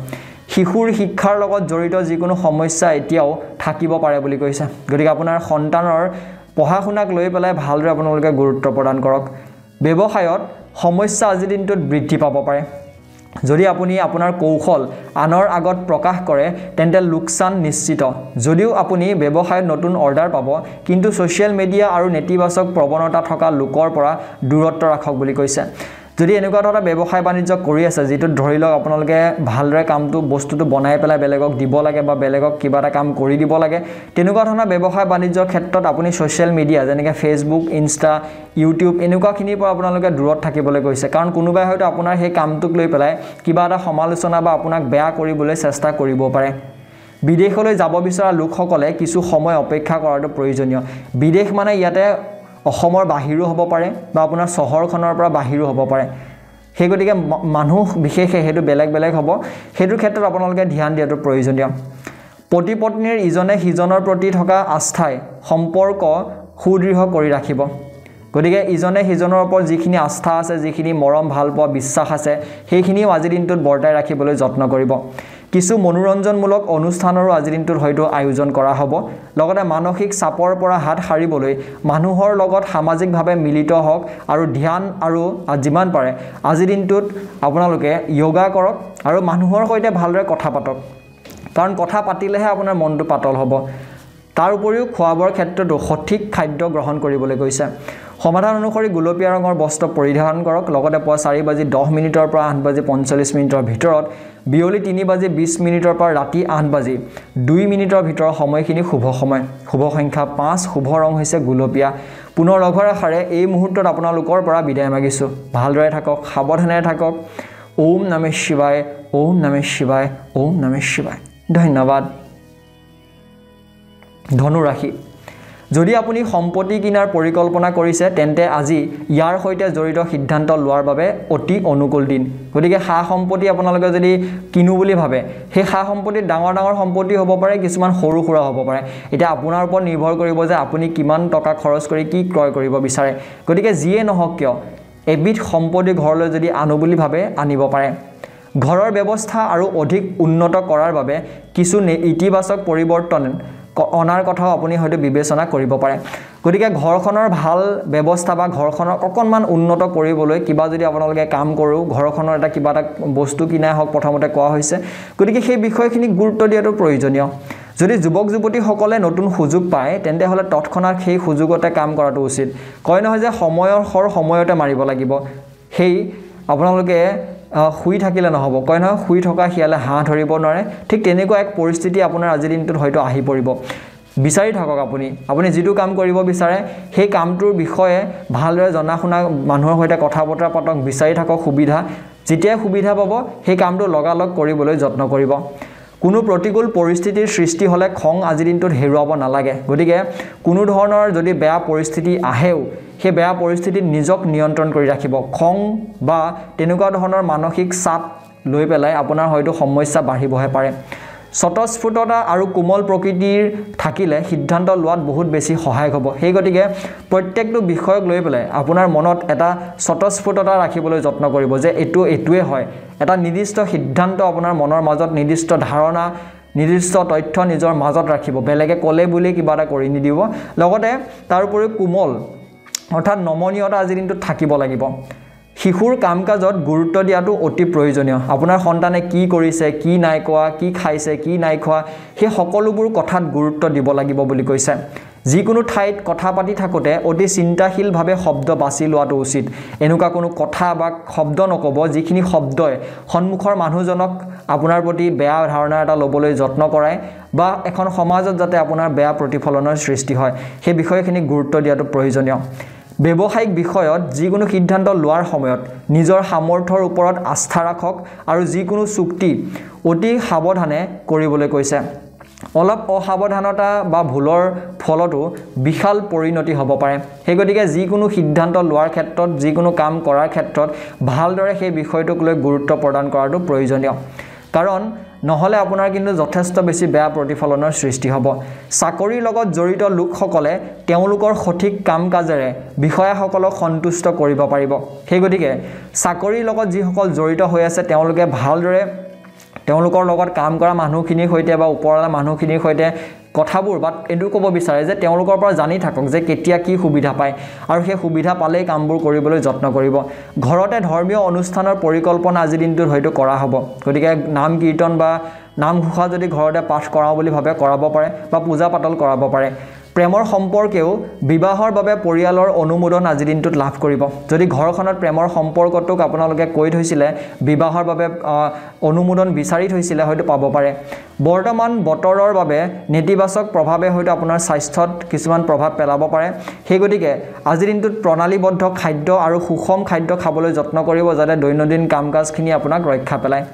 শিশুৰ শিক্ষাৰ লগত জড়িত যিকোনো সমস্যা এতিয়াও থাকিব পাৰে বুলি কৈছে। গতিকে আপোনাৰ সন্তানৰ পঢ়া শুনাক লৈ পেলাই ভালদৰে আপোনালোকে গুৰুত্ব প্ৰদান কৰক। ব্যৱসায়ত সমস্যা আজিৰ দিনটোত বৃদ্ধি পাব পাৰে। যদি আপুনি আপোনাৰ কৌশল আনৰ আগত প্ৰকাশ কৰে তেন্তে লোকচান নিশ্চিত। যদিও আপুনি ব্যৱসায়ত নতুন অৰ্ডাৰ পাব কিন্তু ছ'চিয়েল মিডিয়া আৰু নেতিবাচক প্ৰৱণতা থকা লোকৰ পৰা দূৰত্ব ৰাখক বুলি কৈছে। যদি এনেকুৱা ধৰণৰ ব্যৱসায় বাণিজ্য কৰি আছে যিটোত ধৰি লওক আপোনালোকে ভালদৰে কামটো বস্তুটো বনাই পেলাই বেলেগক দিব লাগে বা বেলেগক কিবা এটা কাম কৰি দিব লাগে তেনেকুৱা ধৰণৰ ব্যৱসায় বাণিজ্যৰ ক্ষেত্ৰত আপুনি ছ'চিয়েল মিডিয়া যেনেকৈ ফেচবুক ইনষ্টা ইউটিউব এনেকুৱাখিনিৰ পৰা আপোনালোকে দূৰত থাকিবলৈ কৈছে। কাৰণ কোনোবাই হয়তো আপোনাৰ সেই কামটোক লৈ পেলাই কিবা এটা সমালোচনা বা আপোনাক বেয়া কৰিবলৈ চেষ্টা কৰিব পাৰে। বিদেশলৈ যাব বিচৰা লোকসকলে কিছু সময় অপেক্ষা কৰাটো প্ৰয়োজনীয়। বিদেশ মানে ইয়াতে অসমৰ বাহিৰো হ'ব পাৰে বা আপোনাৰ চহৰখনৰ পৰা বাহিৰো হ'ব পাৰে। সেই গতিকে মানুহ বিশেষে সেইটো বেলেগ বেলেগ হ'ব। সেইটোৰ ক্ষেত্ৰত আপোনালোকে ধ্যান দিয়াটো প্ৰয়োজনীয়। পতি পত্নীৰ ইজনে সিজনৰ প্ৰতি থকা আস্থাই সম্পৰ্ক সুদৃঢ় কৰি ৰাখিব। গতিকে ইজনে সিজনৰ ওপৰত যিখিনি আস্থা আছে যিখিনি মৰম ভাল পোৱা বিশ্বাস আছে সেইখিনিও আজিৰ দিনটোত বৰ্তাই ৰাখিবলৈ যত্ন কৰিব। কিছু মনোৰঞ্জনমূলক অনুষ্ঠানৰো আজিৰ দিনটোত হয়তো আয়োজন কৰা হ'ব। লগতে মানসিক চাপৰ পৰা হাত সাৰিবলৈ মানুহৰ লগত সামাজিকভাৱে মিলিত হওক আৰু ধ্যান আৰু যিমান পাৰে আজিৰ দিনটোত আপোনালোকে য়োগা কৰক আৰু মানুহৰ সৈতে ভালদৰে কথা পাতক। কাৰণ কথা পাতিলেহে আপোনাৰ মনটো পাতল হ'ব। তাৰ উপৰিও খোৱা বোৱাৰ ক্ষেত্ৰতো সঠিক খাদ্য গ্ৰহণ কৰিবলৈ কৈছে সমাধান অনুসৰি গুলপীয়া ৰঙৰ বস্ত্ৰ পৰিধান কৰক। লগতে পুৱা চাৰি বাজি দহ মিনিটৰ পৰা আঠ বাজি পঞ্চল্লিছ মিনিটৰ ভিতৰত বিয়লি তিনি বাজি বিছ মিনিটৰ পৰা ৰাতি আঠ বাজি। দুই মিনিটৰ ভিতৰৰ সময়খিনি শুভ সময়। শুভ সংখ্যা পাঁচ শুভ ৰং হৈছে গুলপীয়া। পুনৰ লঘৰ আশাৰে এই মুহূৰ্তত আপোনালোকৰ পৰা বিদায় মাগিছোঁ। ভালদৰে থাকক সাৱধানেৰে থাকক। ওম নমে শিৱায় ওম নমে শিৱায় ওম নমে শিৱায়। ধন্যবাদ। ধনুৰাশি। যদি আপুনি সম্পত্তি কিনাৰ পৰিকল্পনা কৰিছে তেন্তে আজি ইয়াৰ সৈতে জড়িত সিদ্ধান্ত লোৱাৰ বাবে অতি অনুকূল দিন। গতিকে সা সম্পত্তি আপোনালোকে যদি কিনো বুলি ভাবে সেই সা সম্পত্তিত ডাঙৰ ডাঙৰ সম্পত্তি হ'ব পাৰে কিছুমান সৰু সুৰা হ'ব পাৰে। এতিয়া আপোনাৰ ওপৰত নিৰ্ভৰ কৰিব যে আপুনি কিমান টকা খৰচ কৰি কি ক্ৰয় কৰিব বিচাৰে। গতিকে যিয়ে নহওক কিয় এবিধ সম্পত্তি ঘৰলৈ যদি আনো বুলি ভাবে আনিব পাৰে। ঘৰৰ ব্যৱস্থা আৰু অধিক উন্নত কৰাৰ বাবে কিছু ইতিবাচক পৰিৱৰ্তন অনাৰ কথাও আপুনি হয়তো বিবেচনা কৰিব পাৰে। গতিকে ঘৰখনৰ ভাল ব্যৱস্থা বা ঘৰখনক অকণমান উন্নত কৰিবলৈ কিবা যদি আপোনালোকে কাম কৰোঁ ঘৰখনৰ এটা কিবা এটা বস্তু কিনাই হওক প্ৰথমতে কোৱা হৈছে। গতিকে সেই বিষয়খিনিক গুৰুত্ব দিয়াটো প্ৰয়োজনীয়। যদি যুৱক যুৱতীসকলে নতুন সুযোগ পায় তেন্তে হ'লে তৎক্ষণাত সেই সুযোগতে কাম কৰাটো উচিত। কয় নহয় যে সময়ৰ সৰ সময়তে মাৰিব লাগিব। সেই আপোনালোকে শুই থাকিলে নহ'ব। কয় নহয় শুই থকা শিয়ালে হাঁহ ধৰিব নোৱাৰে। ঠিক তেনেকুৱা এক পৰিস্থিতি আপোনাৰ আজিৰ দিনটোত হয়তো আহি পৰিব। বিচাৰি থাকক আপুনি। আপুনি যিটো কাম কৰিব বিচাৰে সেই কামটোৰ বিষয়ে ভালদৰে জনা শুনা মানুহৰ সৈতে কথা বতৰা পাতক বিচাৰি থাকক সুবিধা। যেতিয়াই সুবিধা পাব সেই কামটো লগালগ কৰিবলৈ যত্ন কৰিব। কোনো প্ৰতিকূল পৰিস্থিতিৰ সৃষ্টি হ'লে খং আজিৰ দিনটোত হেৰুৱাব নালাগে। গতিকে কোনো ধৰণৰ যদি বেয়া পৰিস্থিতি আহেও সেই বেয়া পৰিস্থিতিত নিজক নিয়ন্ত্ৰণ কৰি ৰাখিব। খং বা তেনেকুৱা ধৰণৰ মানসিক চাপ লৈ পেলাই আপোনাৰ হয়তো সমস্যা বাঢ়িবহে পাৰে। স্বতঃস্ফুটতা আৰু কোমল প্ৰকৃতিৰ থাকিলে সিদ্ধান্ত লোৱাত বহুত বেছি সহায়ক হ'ব। সেই গতিকে প্ৰত্যেকটো বিষয়ক লৈ পেলাই আপোনাৰ মনত এটা স্বতঃস্ফুটতা ৰাখিবলৈ যত্ন কৰিব যে এইটো এইটোৱে হয়। এটা নিৰ্দিষ্ট সিদ্ধান্ত আপোনাৰ মনৰ মাজত নিৰ্দিষ্ট ধাৰণা নিৰ্দিষ্ট তথ্য নিজৰ মাজত ৰাখিব। বেলেগে ক'লে বুলি কিবা এটা কৰি নিদিব। লগতে তাৰোপৰি কোমল অৰ্থাৎ নমনীয়তা আজিৰ দিনটোত থাকিব লাগিব। শিশুৰ কাম কাজত গুৰুত্ব দিয়াটো অতি প্ৰয়োজনীয়। আপোনাৰ সন্তানে কি কৰিছে কি নাই কোৱা কি খাইছে কি নাই খোৱা সেই সকলোবোৰ কথাত গুৰুত্ব দিব লাগিব বুলি কৈছে। যিকোনো ঠাইত কথা পাতি থাকোঁতে অতি চিন্তাশীলভাৱে শব্দ বাছি লোৱাটো উচিত। এনেকুৱা কোনো কথা বা শব্দ নক'ব যিখিনি শব্দই সন্মুখৰ মানুহজনক আপোনাৰ প্ৰতি বেয়া ধাৰণা এটা ল'বলৈ যত্ন কৰায় বা এখন সমাজত যাতে আপোনাৰ বেয়া প্ৰতিফলনৰ সৃষ্টি হয় সেই বিষয়খিনিক গুৰুত্ব দিয়াটো প্ৰয়োজনীয়। ব্যৱসায়িক বিষয়ত যিকোনো সিদ্ধান্ত লোৱাৰ সময়ত নিজৰ সামৰ্থ্যৰ ওপৰত আস্থা ৰাখক আৰু যিকোনো চুক্তি অতি সাৱধানে কৰিবলৈ কৈছে। অলপ অসাৱধানতা বা ভুলৰ ফলতো বিশাল পৰিণতি হ'ব পাৰে। সেই গতিকে যিকোনো সিদ্ধান্ত লোৱাৰ ক্ষেত্ৰত যিকোনো কাম কৰাৰ ক্ষেত্ৰত ভালদৰে সেই বিষয়টোক লৈ গুৰুত্ব প্ৰদান কৰাটো প্ৰয়োজনীয়। কাৰণ নহ'লে আপোনাৰ কিন্তু যথেষ্ট বেছি বেয়া প্ৰতিফলনৰ সৃষ্টি হ'ব। চাকৰিৰ লগত জড়িত লোকসকলে তেওঁলোকৰ সঠিক কাম কাজেৰে বিষয়াসকলক সন্তুষ্ট কৰিব পাৰিব। সেই গতিকে চাকৰিৰ লগত যিসকল জড়িত হৈ আছে তেওঁলোকে ভালদৰে তেওঁলোকৰ লগত কাম কৰা মানুহখিনিৰ সৈতে বা ওপৰৱালা মানুহখিনিৰ সৈতে কথাবোৰ বা এইটো ক'ব বিচাৰে যে তেওঁলোকৰ পৰা জানি থাকক যে কেতিয়া কি সুবিধা পায় আৰু সেই সুবিধা পালেই কামবোৰ কৰিবলৈ যত্ন কৰিব। ঘৰতে ধৰ্মীয় অনুষ্ঠানৰ পৰিকল্পনা আজিৰ দিনটোত হয়তো কৰা হ'ব। গতিকে নাম কীৰ্তন বা নামঘোষা যদি ঘৰতে পাঠ কৰাওঁ বুলি ভাবে কৰাব পাৰে বা পূজা পাতল কৰাব পাৰে। প্ৰেমৰ সম্পৰ্কেও বিবাহৰ বাবে পৰিয়ালৰ অনুমোদন আজিৰ দিনটোত লাভ কৰিব। যদি ঘৰখনত প্ৰেমৰ সম্পৰ্কটোক আপোনালোকে কৈ থৈছিলে বিবাহৰ বাবে অনুমোদন বিচাৰি থৈছিলে হয়তো পাব পাৰে। বৰ্তমান বতৰৰ বাবে নেতিবাচক প্ৰভাৱে হয়তো আপোনাৰ স্বাস্থ্যত কিছুমান প্ৰভাৱ পেলাব পাৰে। সেই গতিকে আজিৰ দিনটোত প্ৰণালীবদ্ধ খাদ্য আৰু সুষম খাদ্য খাবলৈ যত্ন কৰিব যাতে দৈনন্দিন কাম কাজখিনি আপোনাক ৰক্ষা পেলায়।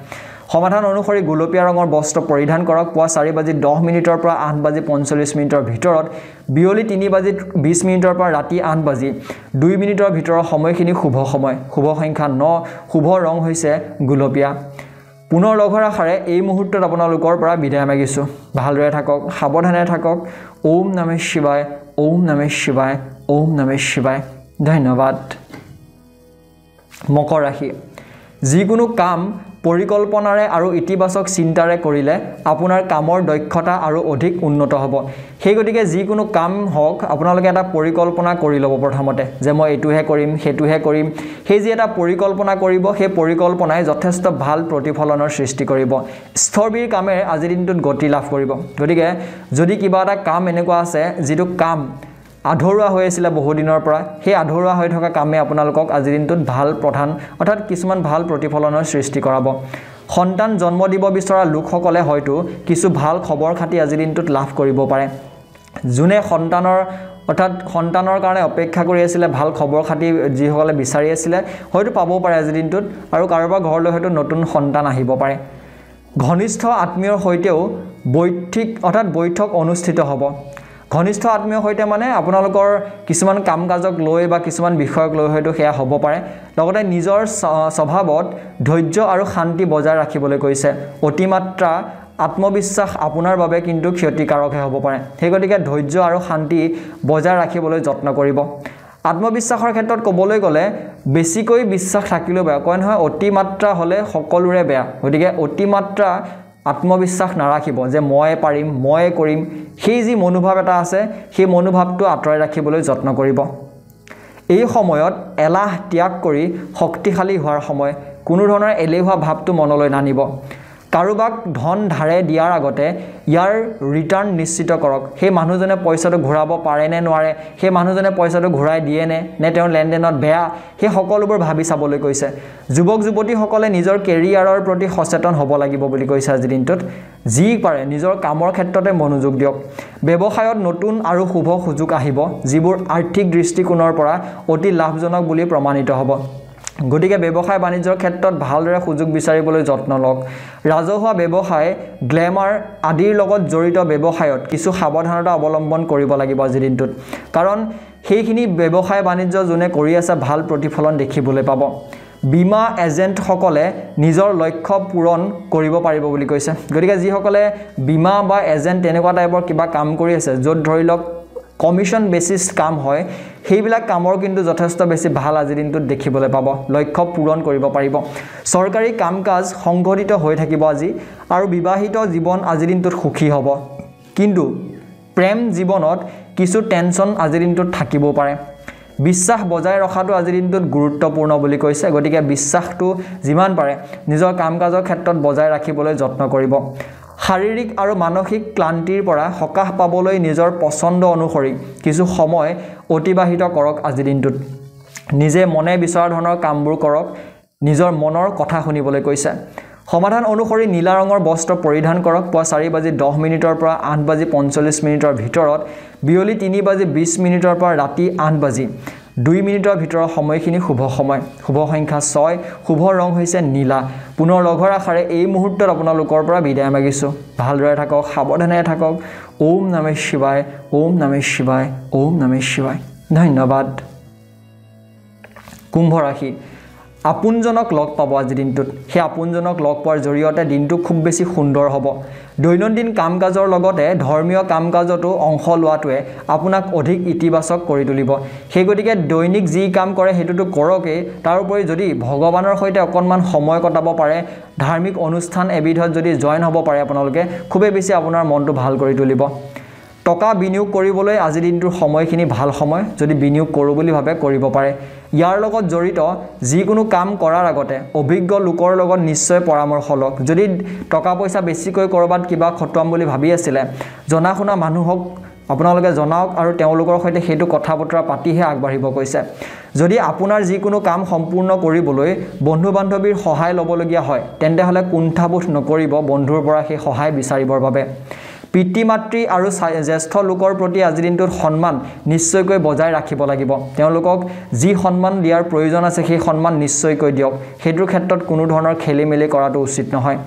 সমাধান অনুসৰি গুলপীয়া ৰঙৰ বস্ত্ৰ পৰিধান কৰক। পুৱা চাৰি বাজি দহ মিনিটৰ পৰা আঠ বাজি পঞ্চল্লিছ মিনিটৰ ভিতৰত বিয়লি তিনি বাজি বিছ মিনিটৰ পৰা ৰাতি আঠ বাজি। দুই মিনিটৰ ভিতৰৰ সময়খিনি শুভ সময়। শুভ সংখ্যা ন শুভ ৰং হৈছে গুলপীয়া। পুনৰ লঘৰ আশাৰে এই মুহূৰ্তত আপোনালোকৰ পৰা বিদায় মাগিছোঁ। ভালদৰে থাকক সাৱধানে থাকক। ওম নমে শিৱায় ওম নমে শিৱায় ওম নমে শিৱায়। ধন্যবাদ। মকৰ ৰাশি। যিকোনো কাম পৰিকল্পনাৰে আৰু ইতিবাচক চিন্তাৰে কৰিলে আপোনাৰ কামৰ দক্ষতা আৰু অধিক উন্নত হ'ব। সেই গতিকে যিকোনো কাম হওক আপোনালোকে এটা পৰিকল্পনা কৰি ল'ব প্ৰথমতে যে মই এইটোহে কৰিম সেইটোহে কৰিম। সেই যি এটা পৰিকল্পনা কৰিব সেই পৰিকল্পনাই যথেষ্ট ভাল প্ৰতিফলনৰ সৃষ্টি কৰিব। স্থবিৰ কামে আজিৰ দিনটোত গতি লাভ কৰিব। গতিকে যদি কিবা এটা কাম এনেকুৱা আছে যিটো কাম আধৰুৱা হৈ আছিলে বহুদিনৰ পৰা। সেই আধৰুৱা হৈ থকা কামে আপোনালোকক আজিৰ দিনটোত ভাল প্ৰধান অৰ্থাৎ কিছুমান ভাল প্ৰতিফলনৰ সৃষ্টি কৰাব। সন্তান জন্ম দিব বিচৰা লোকসকলে হয়তো কিছু ভাল খবৰ খাতি আজিৰ দিনটোত লাভ কৰিব পাৰে। যোনে সন্তানৰ অৰ্থাৎ সন্তানৰ কাৰণে অপেক্ষা কৰি আছিলে ভাল খবৰ খাতি যিসকলে বিচাৰি আছিলে হয়তো পাবও পাৰে আজিৰ দিনটোত আৰু কাৰোবাৰ ঘৰলৈ হয়তো নতুন সন্তান আহিব পাৰে। ঘনিষ্ঠ আত্মীয়ৰ সৈতেও বৈঠিক অৰ্থাৎ বৈঠক অনুষ্ঠিত হ'ব। ঘনিষ্ঠ আত্মীয়ৰ সৈতে মানে আপোনালোকৰ কিছুমান কাম কাজক লৈ বা কিছুমান বিষয়ক লৈ হয়তো সেয়া হ'ব পাৰে। লগতে নিজৰ স্বভাৱত ধৈৰ্য আৰু শান্তি বজাই ৰাখিবলৈ কৈছে। অতিমাত্ৰা আত্মবিশ্বাস আপোনাৰ বাবে কিন্তু ক্ষতিকাৰকহে হ'ব পাৰে। সেই গতিকে ধৈৰ্য আৰু শান্তি বজাই ৰাখিবলৈ যত্ন কৰিব। আত্মবিশ্বাসৰ ক্ষেত্ৰত ক'বলৈ গ'লে বেছিকৈ বিশ্বাস থাকিলেও বেয়া। কয় নহয় অতিমাত্ৰা হ'লে সকলোৰে বেয়া। গতিকে অতিমাত্ৰা আত্মবিশ্বাস নাৰাখিব যে মই পাৰিম মই কৰিম সেই যি মনোভাৱ এটা আছে সেই মনোভাৱটো আঁতৰাই ৰাখিবলৈ যত্ন কৰিব। এই সময়ত এলাহ ত্যাগ কৰি শক্তিশালী হোৱাৰ সময় কোনো ধৰণৰ এলেহুৱা ভাৱটো মনলৈ নানিব। কাৰোবাক ধন ধাৰে দিয়াৰ আগতে ইয়াৰ ৰিটাৰ্ণ নিশ্চিত কৰক। সেই মানুহজনে পইচাটো ঘূৰাব পাৰে নে নোৱাৰে? সেই মানুহজনে পইচাটো ঘূৰাই দিয়ে নে? নে তেওঁৰ লেনদেনত বেয়া? সেই সকলোবোৰ ভাবি চাবলৈ কৈছে। যুৱক যুৱতীসকলে নিজৰ কেৰিয়াৰৰ প্ৰতি সচেতন হ'ব লাগিব বুলি কৈছে আজিৰ দিনটোত। যি পাৰে নিজৰ কামৰ ক্ষেত্ৰতে মনোযোগ দিয়ক। ব্যৱসায়ত নতুন আৰু শুভ সুযোগ আহিব যিবোৰ আৰ্থিক দৃষ্টিকোণৰ পৰা অতি লাভজনক বুলি প্ৰমাণিত হ'ব। গতিকে ব্যৱসায় বাণিজ্যৰ ক্ষেত্ৰত ভালদৰে সুযোগ বিচাৰিবলৈ যত্ন লওক। ৰাজহুৱা ব্যৱসায় গ্লেমাৰ আদিৰ লগত জড়িত ব্যৱসায়ত কিছু সাৱধানতা অৱলম্বন কৰিব লাগিব আজিৰ দিনটোত। কাৰণ সেইখিনি ব্যৱসায় বাণিজ্য যোনে কৰি আছে ভাল প্ৰতিফলন দেখিবলৈ পাব। বীমা এজেণ্টসকলে নিজৰ লক্ষ্য পূৰণ কৰিব পাৰিব বুলি কৈছে। গতিকে যিসকলে বীমা বা এজেণ্ট তেনেকুৱা টাইপৰ কিবা কাম কৰি আছে য'ত ধৰি লওক কমিশ্যন বেচিছ কাম হয় সেইবিলাক কামৰ কিন্তু যথেষ্ট বেছি ভাল আজিৰ দিনটোত দেখিবলৈ পাব লক্ষ্য পূৰণ কৰিব পাৰিব। চৰকাৰী কাম কাজ সংঘটিত হৈ থাকিব আজি আৰু বিবাহিত জীৱন আজিৰ দিনটোত সুখী হ'ব। কিন্তু প্ৰেম জীৱনত কিছু টেনশ্যন আজিৰ দিনটোত থাকিবও পাৰে। বিশ্বাস বজাই ৰখাটো আজিৰ দিনটোত গুৰুত্বপূৰ্ণ বুলি কৈছে গতিকে বিশ্বাসটো যিমান পাৰে নিজৰ কাম কাজৰ ক্ষেত্ৰত বজাই ৰাখিবলৈ যত্ন কৰিব। শাৰীৰিক আৰু মানসিক ক্লান্তিৰ পৰা সকাহ পাবলৈ নিজৰ পচন্দ অনুসৰি কিছু সময় অতিবাহিত কৰক আজিৰ দিনটোত। নিজে মনে বিচৰা ধৰণৰ কামবোৰ কৰক নিজৰ মনৰ কথা শুনিবলৈ কৈছে। সমাধান অনুসৰি নীলা ৰঙৰ বস্ত্ৰ পৰিধান কৰক পুৱা চাৰি বাজি দহ মিনিটৰ পৰা আঠ বাজি পঞ্চল্লিছ মিনিটৰ ভিতৰত বিয়লি তিনি বাজি বিছ মিনিটৰ পৰা ৰাতি আঠ বাজি। দুই মিনিটৰ ভিতৰৰ সময়খিনি শুভ সময়। শুভ সংখ্যা ছয় শুভ ৰং হৈছে নীলা। পুনৰ লঘৰ আশাৰে এই মুহূৰ্তত আপোনালোকৰ পৰা বিদায় মাগিছোঁ। ভালদৰে থাকক সাৱধানে থাকক। ওম নমে শিৱায় ওম নমে শিৱায় ওম নমে শিৱায়। ধন্যবাদ। কুম্ভ ৰাশি। আপোনজনক লগ পাব আজিৰ দিনটোত। সেই আপোনজনক লগ পোৱাৰ জৰিয়তে দিনটো খুব বেছি সুন্দৰ হ'ব। দৈনন্দিন কাম কাজৰ লগতে ধৰ্মীয় কাম কাজতো অংশ লোৱাটোৱে আপোনাক অধিক ইতিবাচক কৰি তুলিব। সেই গতিকে দৈনিক যি কাম কৰে সেইটোতো কৰকেই। তাৰোপৰি যদি ভগৱানৰ সৈতে অকণমান সময় কটাব পাৰে ধাৰ্মিক অনুষ্ঠান এবিধত যদি জইন হ'ব পাৰে আপোনালোকে খুবেই বেছি আপোনাৰ মনটো ভাল কৰি তুলিব। টকা বিনিয়োগ কৰিবলৈ আজিৰ দিনটোৰ সময়খিনি ভাল সময় যদি বিনিয়োগ কৰোঁ বুলি ভাবে কৰিব পাৰে। ইয়াৰ লগত জড়িত যিকোনো কাম কৰাৰ আগতে অভিজ্ঞ লোকৰ লগত নিশ্চয় পৰামৰ্শ লওক। যদি টকা পইচা বেছিকৈ ক'ৰবাত কিবা খটুৱাম বুলি ভাবি আছিলে জনা শুনা মানুহক আপোনালোকে জনাওক আৰু তেওঁলোকৰ সৈতে সেইটো কথা বতৰা পাতিহে আগবাঢ়িব কৈছে। যদি আপোনাৰ যিকোনো কাম সম্পূৰ্ণ কৰিবলৈ বন্ধু বান্ধৱীৰ সহায় ল'বলগীয়া হয় তেন্তে হ'লে কুণ্ঠাবোধ নকৰিব বন্ধুৰ পৰা সেই সহায় বিচাৰিবৰ বাবে। পিতৃ মাতৃ আৰু জ্যেষ্ঠ লোকৰ প্ৰতি আজিৰ দিনটোত সন্মান নিশ্চয়কৈ বজাই ৰাখিব লাগিব। তেওঁলোকক যি সন্মান দিয়াৰ প্ৰয়োজন আছে সেই সন্মান নিশ্চয়কৈ দিয়ক। সেইটোৰ ক্ষেত্ৰত কোনো ধৰণৰ খেলি মেলি কৰাটো উচিত নহয়।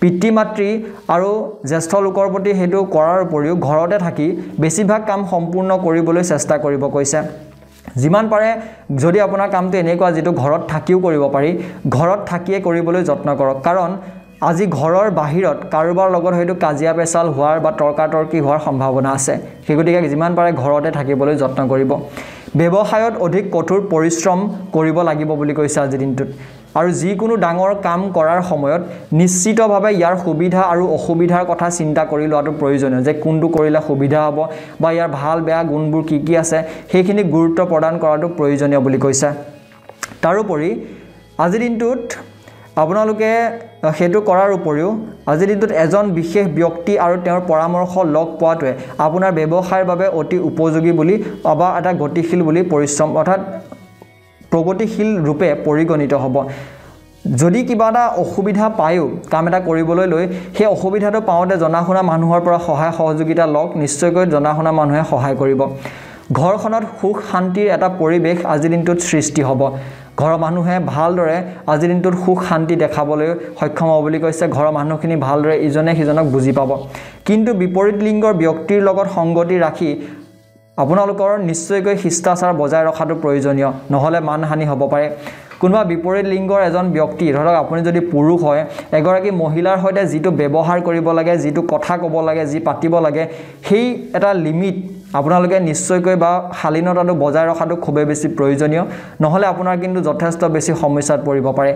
পিতৃ মাতৃ আৰু জ্যেষ্ঠ লোকৰ প্ৰতি সেইটো কৰাৰ উপৰিও ঘৰতে থাকি বেছিভাগ কাম সম্পূৰ্ণ কৰিবলৈ চেষ্টা কৰিব কৈছে। যিমান পাৰে যদি আপোনাৰ কামটো এনেকুৱা যিটো ঘৰত থাকিও কৰিব পাৰি ঘৰত থাকিয়ে কৰিবলৈ যত্ন কৰক। কাৰণ আজি ঘৰৰ বাহিৰত কাৰোবাৰ লগত হয়তো কাজিয়া পেচাল হোৱাৰ বা তৰ্কাতৰ্কি হোৱাৰ সম্ভাৱনা আছে। সেই গতিকে যিমান পাৰে ঘৰতে থাকিবলৈ যত্ন কৰিব। ব্যৱসায়ত অধিক কঠোৰ পৰিশ্ৰম কৰিব লাগিব বুলি কৈছে আজিৰ দিনটোত। আৰু যিকোনো ডাঙৰ কাম কৰাৰ সময়ত নিশ্চিতভাৱে ইয়াৰ সুবিধা আৰু অসুবিধাৰ কথা চিন্তা কৰি লোৱাটো প্ৰয়োজনীয়। যে কোনটো কৰিলে সুবিধা হ'ব বা ইয়াৰ ভাল বেয়া গুণবোৰ কি কি আছে সেইখিনি গুৰুত্ব প্ৰদান কৰাটো প্ৰয়োজনীয় বুলি কৈছে। তাৰোপৰি আজিৰ দিনটোত আপোনালোকে সেইটো কৰাৰ উপৰিও আজিৰ দিনটোত এজন বিশেষ ব্যক্তি আৰু তেওঁৰ পৰামৰ্শ লগ পোৱাটোৱে আপোনাৰ ব্যৱসায়ৰ বাবে অতি উপযোগী বুলি বা এটা গতিশীল বুলি পৰিশ্ৰম অৰ্থাৎ প্ৰগতিশীল ৰূপে পৰিগণিত হ'ব। যদি কিবা এটা অসুবিধা পায়ো কাম এটা কৰিবলৈ লৈ সেই অসুবিধাটো পাওঁতে জনা শুনা মানুহৰ পৰা সহায় সহযোগিতা লওক নিশ্চয়কৈ জনা শুনা মানুহে সহায় কৰিব। ঘৰখনত সুখ শান্তিৰ এটা পৰিৱেশ আজিৰ দিনটোত সৃষ্টি হ'ব। ঘৰৰ মানুহে ভালদৰে আজিৰ দিনটোত সুখ শান্তি দেখাবলৈ সক্ষম হ'ব বুলি কৈছে। ঘৰৰ মানুহখিনি ভালদৰে ইজনে সিজনক বুজি পাব। কিন্তু বিপৰীত লিংগৰ ব্যক্তিৰ লগত সংগতি ৰাখি আপোনালোকৰ নিশ্চয়কৈ শিষ্টাচাৰ বজাই ৰখাটো প্ৰয়োজনীয়। নহ'লে মানহানি হ'ব পাৰে। কোনোবা বিপৰীত লিংগৰ এজন ব্যক্তি ধৰক আপুনি যদি পুৰুষ হয় এগৰাকী মহিলাৰ সৈতে যিটো ব্যৱহাৰ কৰিব লাগে যিটো কথা ক'ব লাগে যি পাতিব লাগে সেই এটা লিমিট আপোনালোকে নিশ্চয়কৈ বা শালীনতাটো বজাই ৰখাটো খুবেই বেছি প্ৰয়োজনীয় নহ'লে আপোনাৰ কিন্তু যথেষ্ট বেছি সমস্যাত পৰিব পাৰে।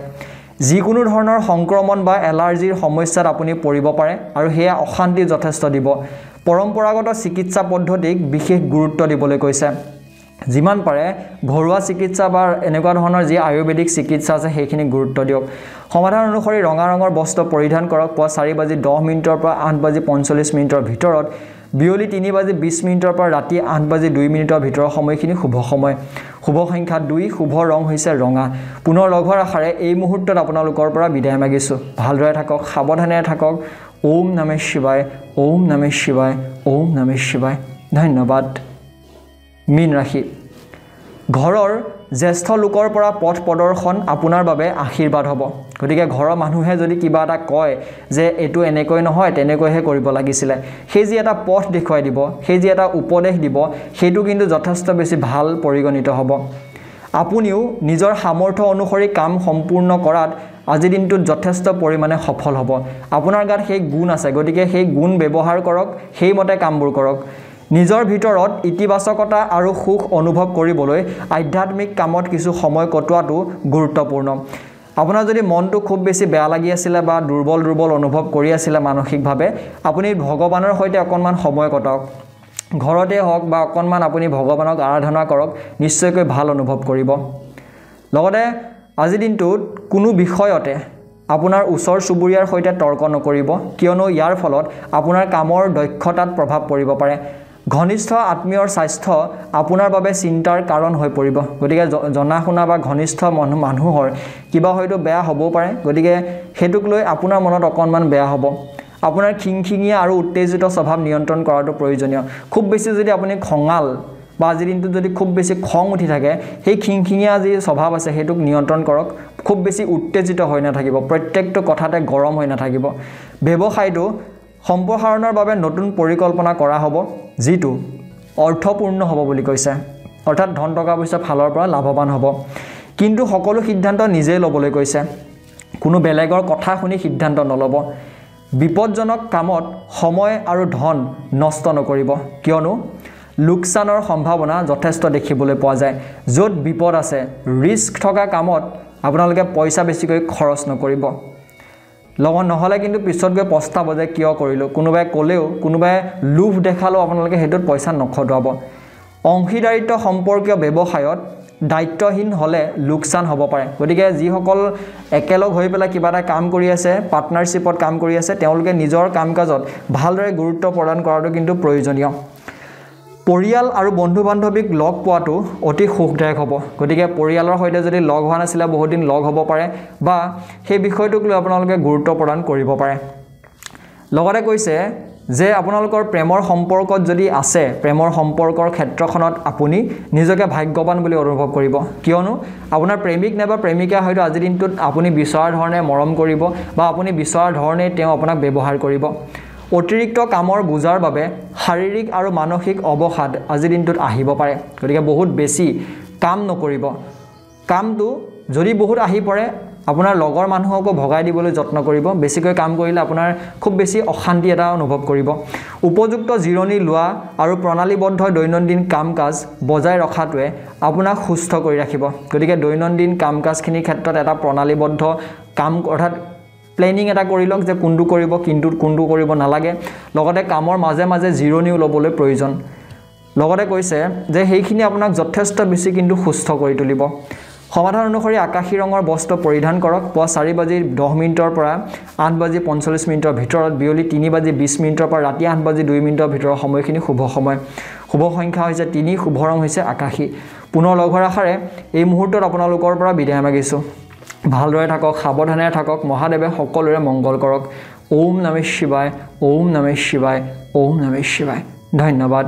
যিকোনো ধৰণৰ সংক্ৰমণ বা এলাৰ্জিৰ সমস্যাত আপুনি পৰিব পাৰে আৰু সেয়া অশান্তি যথেষ্ট দিব। পৰম্পৰাগত চিকিৎসা পদ্ধতিক বিশেষ গুৰুত্ব দিবলৈ কৈছে। যিমান পাৰে ঘৰুৱা চিকিৎসা বা এনেকুৱা ধৰণৰ যি আয়ুৰ্বেদিক চিকিৎসা আছে সেইখিনি গুৰুত্ব দিয়ক। সমাধান অনুসৰি ৰঙা ৰঙৰ বস্ত্ৰ পৰিধান কৰক। পুৱা চাৰি বাজি দহ মিনিটৰ পৰা আঠ বাজি পঞ্চল্লিছ মিনিটৰ ভিতৰত বিয়লি তিনি বাজি বিছ মিনিটৰ পৰা ৰাতি আঠ বাজি দুই মিনিটৰ ভিতৰৰ সময়খিনি শুভ সময়। শুভ সংখ্যা দুই শুভ ৰং হৈছে ৰঙা। পুনৰ লগ হোৱাৰ আশাৰে এই মুহূৰ্তত আপোনালোকৰ পৰা বিদায় মাগিছোঁ। ভালদৰে থাকক সাৱধানেৰে থাকক। ওম নমে শিৱায় ওম নমে শিৱায় ওম নমে শিৱায়। ধন্যবাদ। মীন ৰাশি। ঘৰৰ জ্যেষ্ঠ লোকৰ পৰা পথ প্ৰদৰ্শন আপোনাৰ বাবে আশীৰ্বাদ হ'ব। গতিকে ঘৰৰ মানুহে যদি কিবা এটা কয় যে এইটো এনেকৈ নহয় তেনেকৈহে কৰিব লাগিছিলে সেই যি এটা পথ দেখুৱাই দিব সেই যি এটা উপদেশ দিব সেইটো কিন্তু যথেষ্ট বেছি ভাল পৰিগণিত হ'ব। আপুনিও নিজৰ সামৰ্থ্য অনুসৰি কাম সম্পূৰ্ণ কৰাত আজিৰ দিনটোত যথেষ্ট পৰিমাণে সফল হ'ব। আপোনাৰ গাত সেই গুণ আছে গতিকে সেই গুণ ব্যৱহাৰ কৰক সেইমতে কামবোৰ কৰক। নিজৰ ভিতৰত ইতিবাচকতা আৰু সুখ অনুভৱ কৰিবলৈ আধ্যাত্মিক কামত কিছু সময় কটোৱাটো গুৰুত্বপূৰ্ণ। আপোনাৰ যদি মনটো খুব বেছি বেয়া লাগি আছিলে বা দুৰ্বল দুৰ্বল অনুভৱ কৰি আছিলে মানসিকভাৱে আপুনি ভগৱানৰ সৈতে অকণমান সময় কটাওক। ঘৰতে হওক বা অকণমান আপুনি ভগৱানক আৰাধনা কৰক নিশ্চয়কৈ ভাল অনুভৱ কৰিব। লগতে আজিৰ দিনটোত কোনো বিষয়তে আপোনাৰ ওচৰ চুবুৰীয়াৰ সৈতে তৰ্ক নকৰিব কিয়নো ইয়াৰ ফলত আপোনাৰ কামৰ দক্ষতাত প্ৰভাৱ পৰিব পাৰে। ঘনিষ্ঠ আত্মীয়ৰ স্বাস্থ্য আপোনাৰ বাবে চিন্তাৰ কাৰণ হৈ পৰিব। গতিকে জনা শুনা বা ঘনিষ্ঠ মানুহ মানুহৰ কিবা হয়তো বেয়া হ'বও পাৰে। গতিকে সেইটোক লৈ আপোনাৰ মনত অকণমান বেয়া হ'ব। আপোনাৰ খিংখিঙীয়া আৰু উত্তেজিত স্বভাৱ নিয়ন্ত্ৰণ কৰাটো প্ৰয়োজনীয়। খুব বেছি যদি আপুনি খঙাল বা আজিৰ দিনটোত যদি খুব বেছি খং উঠি থাকে সেই খিংখিঙীয়া যি স্বভাৱ আছে সেইটোক নিয়ন্ত্ৰণ কৰক। খুব বেছি উত্তেজিত হৈ নাথাকিব। প্ৰত্যেকটো কথাতে গৰম হৈ নাথাকিব। ব্যৱসায়টো সম্প্ৰসাৰণৰ বাবে নতুন পৰিকল্পনা কৰা হ'ব যিটো অৰ্থপূৰ্ণ হ'ব বুলি কৈছে। অৰ্থাৎ ধন টকা পইচা ফালৰ পৰা লাভৱান হ'ব। কিন্তু সকলো সিদ্ধান্ত নিজেই ল'বলৈ কৈছে। কোনো বেলেগৰ কথা শুনি সিদ্ধান্ত নল'ব। বিপদজনক কামত সময় আৰু ধন নষ্ট নকৰিব। কিয়নো লোকচানৰ সম্ভাৱনা যথেষ্ট দেখিবলৈ পোৱা যায়। য'ত বিপদ আছে ৰিস্ক থকা কামত আপোনালোকে পইচা বেছিকৈ খৰচ নকৰিব। লগত নহ'লে কিন্তু পিছত গৈ পস্তাব যে কিয় কৰিলোঁ কোনোবাই ক'লেও কোনোবাই লোভ দেখালেও আপোনালোকে সেইটোত পইচা নখটুৱাব অংশীদাৰিত্ব সম্পৰ্কীয় ব্যৱসায়ত দায়িত্বহীন হ'লে লোকচান হ'ব পাৰে। গতিকে যিসকল একেলগ হৈ পেলাই কিবা এটা কাম কৰি আছে পাৰ্টনাৰশ্বিপত কাম কৰি আছে তেওঁলোকে নিজৰ কাম কাজত ভালদৰে গুৰুত্ব প্ৰদান কৰাটো কিন্তু প্ৰয়োজনীয়। পৰিয়াল আৰু বন্ধু বান্ধৱীক লগ পোৱাটো অতি সুখদায়ক হ'ব। গতিকে পৰিয়ালৰ সৈতে যদি লগ হোৱা নাছিলে বহুত দিন লগ হ'ব পাৰে বা সেই বিষয়টোক লৈ আপোনালোকে গুৰুত্ব প্ৰদান কৰিব পাৰে। লগতে কৈছে যে আপোনালোকৰ প্ৰেমৰ সম্পৰ্কত যদি আছে প্ৰেমৰ সম্পৰ্কৰ ক্ষেত্ৰখনত আপুনি নিজকে ভাগ্যৱান বুলি অনুভৱ কৰিব। কিয়নো আপোনাৰ প্ৰেমিক নাইবা প্ৰেমিকা হয়তো আজিৰ দিনটোত আপুনি বিচৰা ধৰণে মৰম কৰিব বা আপুনি বিচৰা ধৰণে তেওঁ আপোনাক ব্যৱহাৰ কৰিব। অতিৰিক্ত কামৰ বোজাৰ বাবে শাৰীৰিক আৰু মানসিক অৱসাদ আজিৰ দিনটোত আহিব পাৰে। গতিকে বহুত বেছি কাম নকৰিব। কামটো যদি বহুত আহি পৰে আপোনাৰ লগৰ মানুহকো ভগাই দিবলৈ যত্ন কৰিব। বেছিকৈ কাম কৰিলে আপোনাৰ খুব বেছি অশান্তি এটা অনুভৱ কৰিব। উপযুক্ত জিৰণি লোৱা আৰু প্ৰণালীবদ্ধ দৈনন্দিন কাম কাজ বজাই ৰখাটোৱে আপোনাক সুস্থ কৰি ৰাখিব। গতিকে দৈনন্দিন কাম কাজখিনিৰ ক্ষেত্ৰত এটা প্ৰণালীবদ্ধ কাম অৰ্থাৎ প্লেনিং এটা কৰি লওক যে কোনটো কৰিব কিন্তু কোনটো কৰিব নালাগে। লগতে কামৰ মাজে মাজে জিৰণিও ল'বলৈ প্ৰয়োজন। লগতে কৈছে যে সেইখিনি আপোনাক যথেষ্ট বেছি কিন্তু সুস্থ কৰি তুলিব। সমাধান অনুসৰি আকাশী ৰঙৰ বস্ত্ৰ পৰিধান কৰক। পুৱা চাৰি বাজি দহ মিনিটৰ পৰা আঠ বাজি পঞ্চল্লিছ মিনিটৰ ভিতৰত বিয়লি তিনি বাজি বিছ মিনিটৰ পৰা ৰাতি আঠ বাজি দুই মিনিটৰ ভিতৰৰ সময়খিনি শুভ সময়। শুভ সংখ্যা হৈছে তিনি শুভ ৰং হৈছে আকাশী। পুনৰ হোৱাৰ আশাৰে এই মুহূৰ্তত আপোনালোকৰ পৰা বিদায় মাগিছোঁ। ভালদৰে থাকক সাৱধানে থাকক মহাদেৱে সকলোৰে মংগল কৰক। ওম নমে শিৱায় ওম নমে শিৱায় ওম নমে শিৱায়। ধন্যবাদ।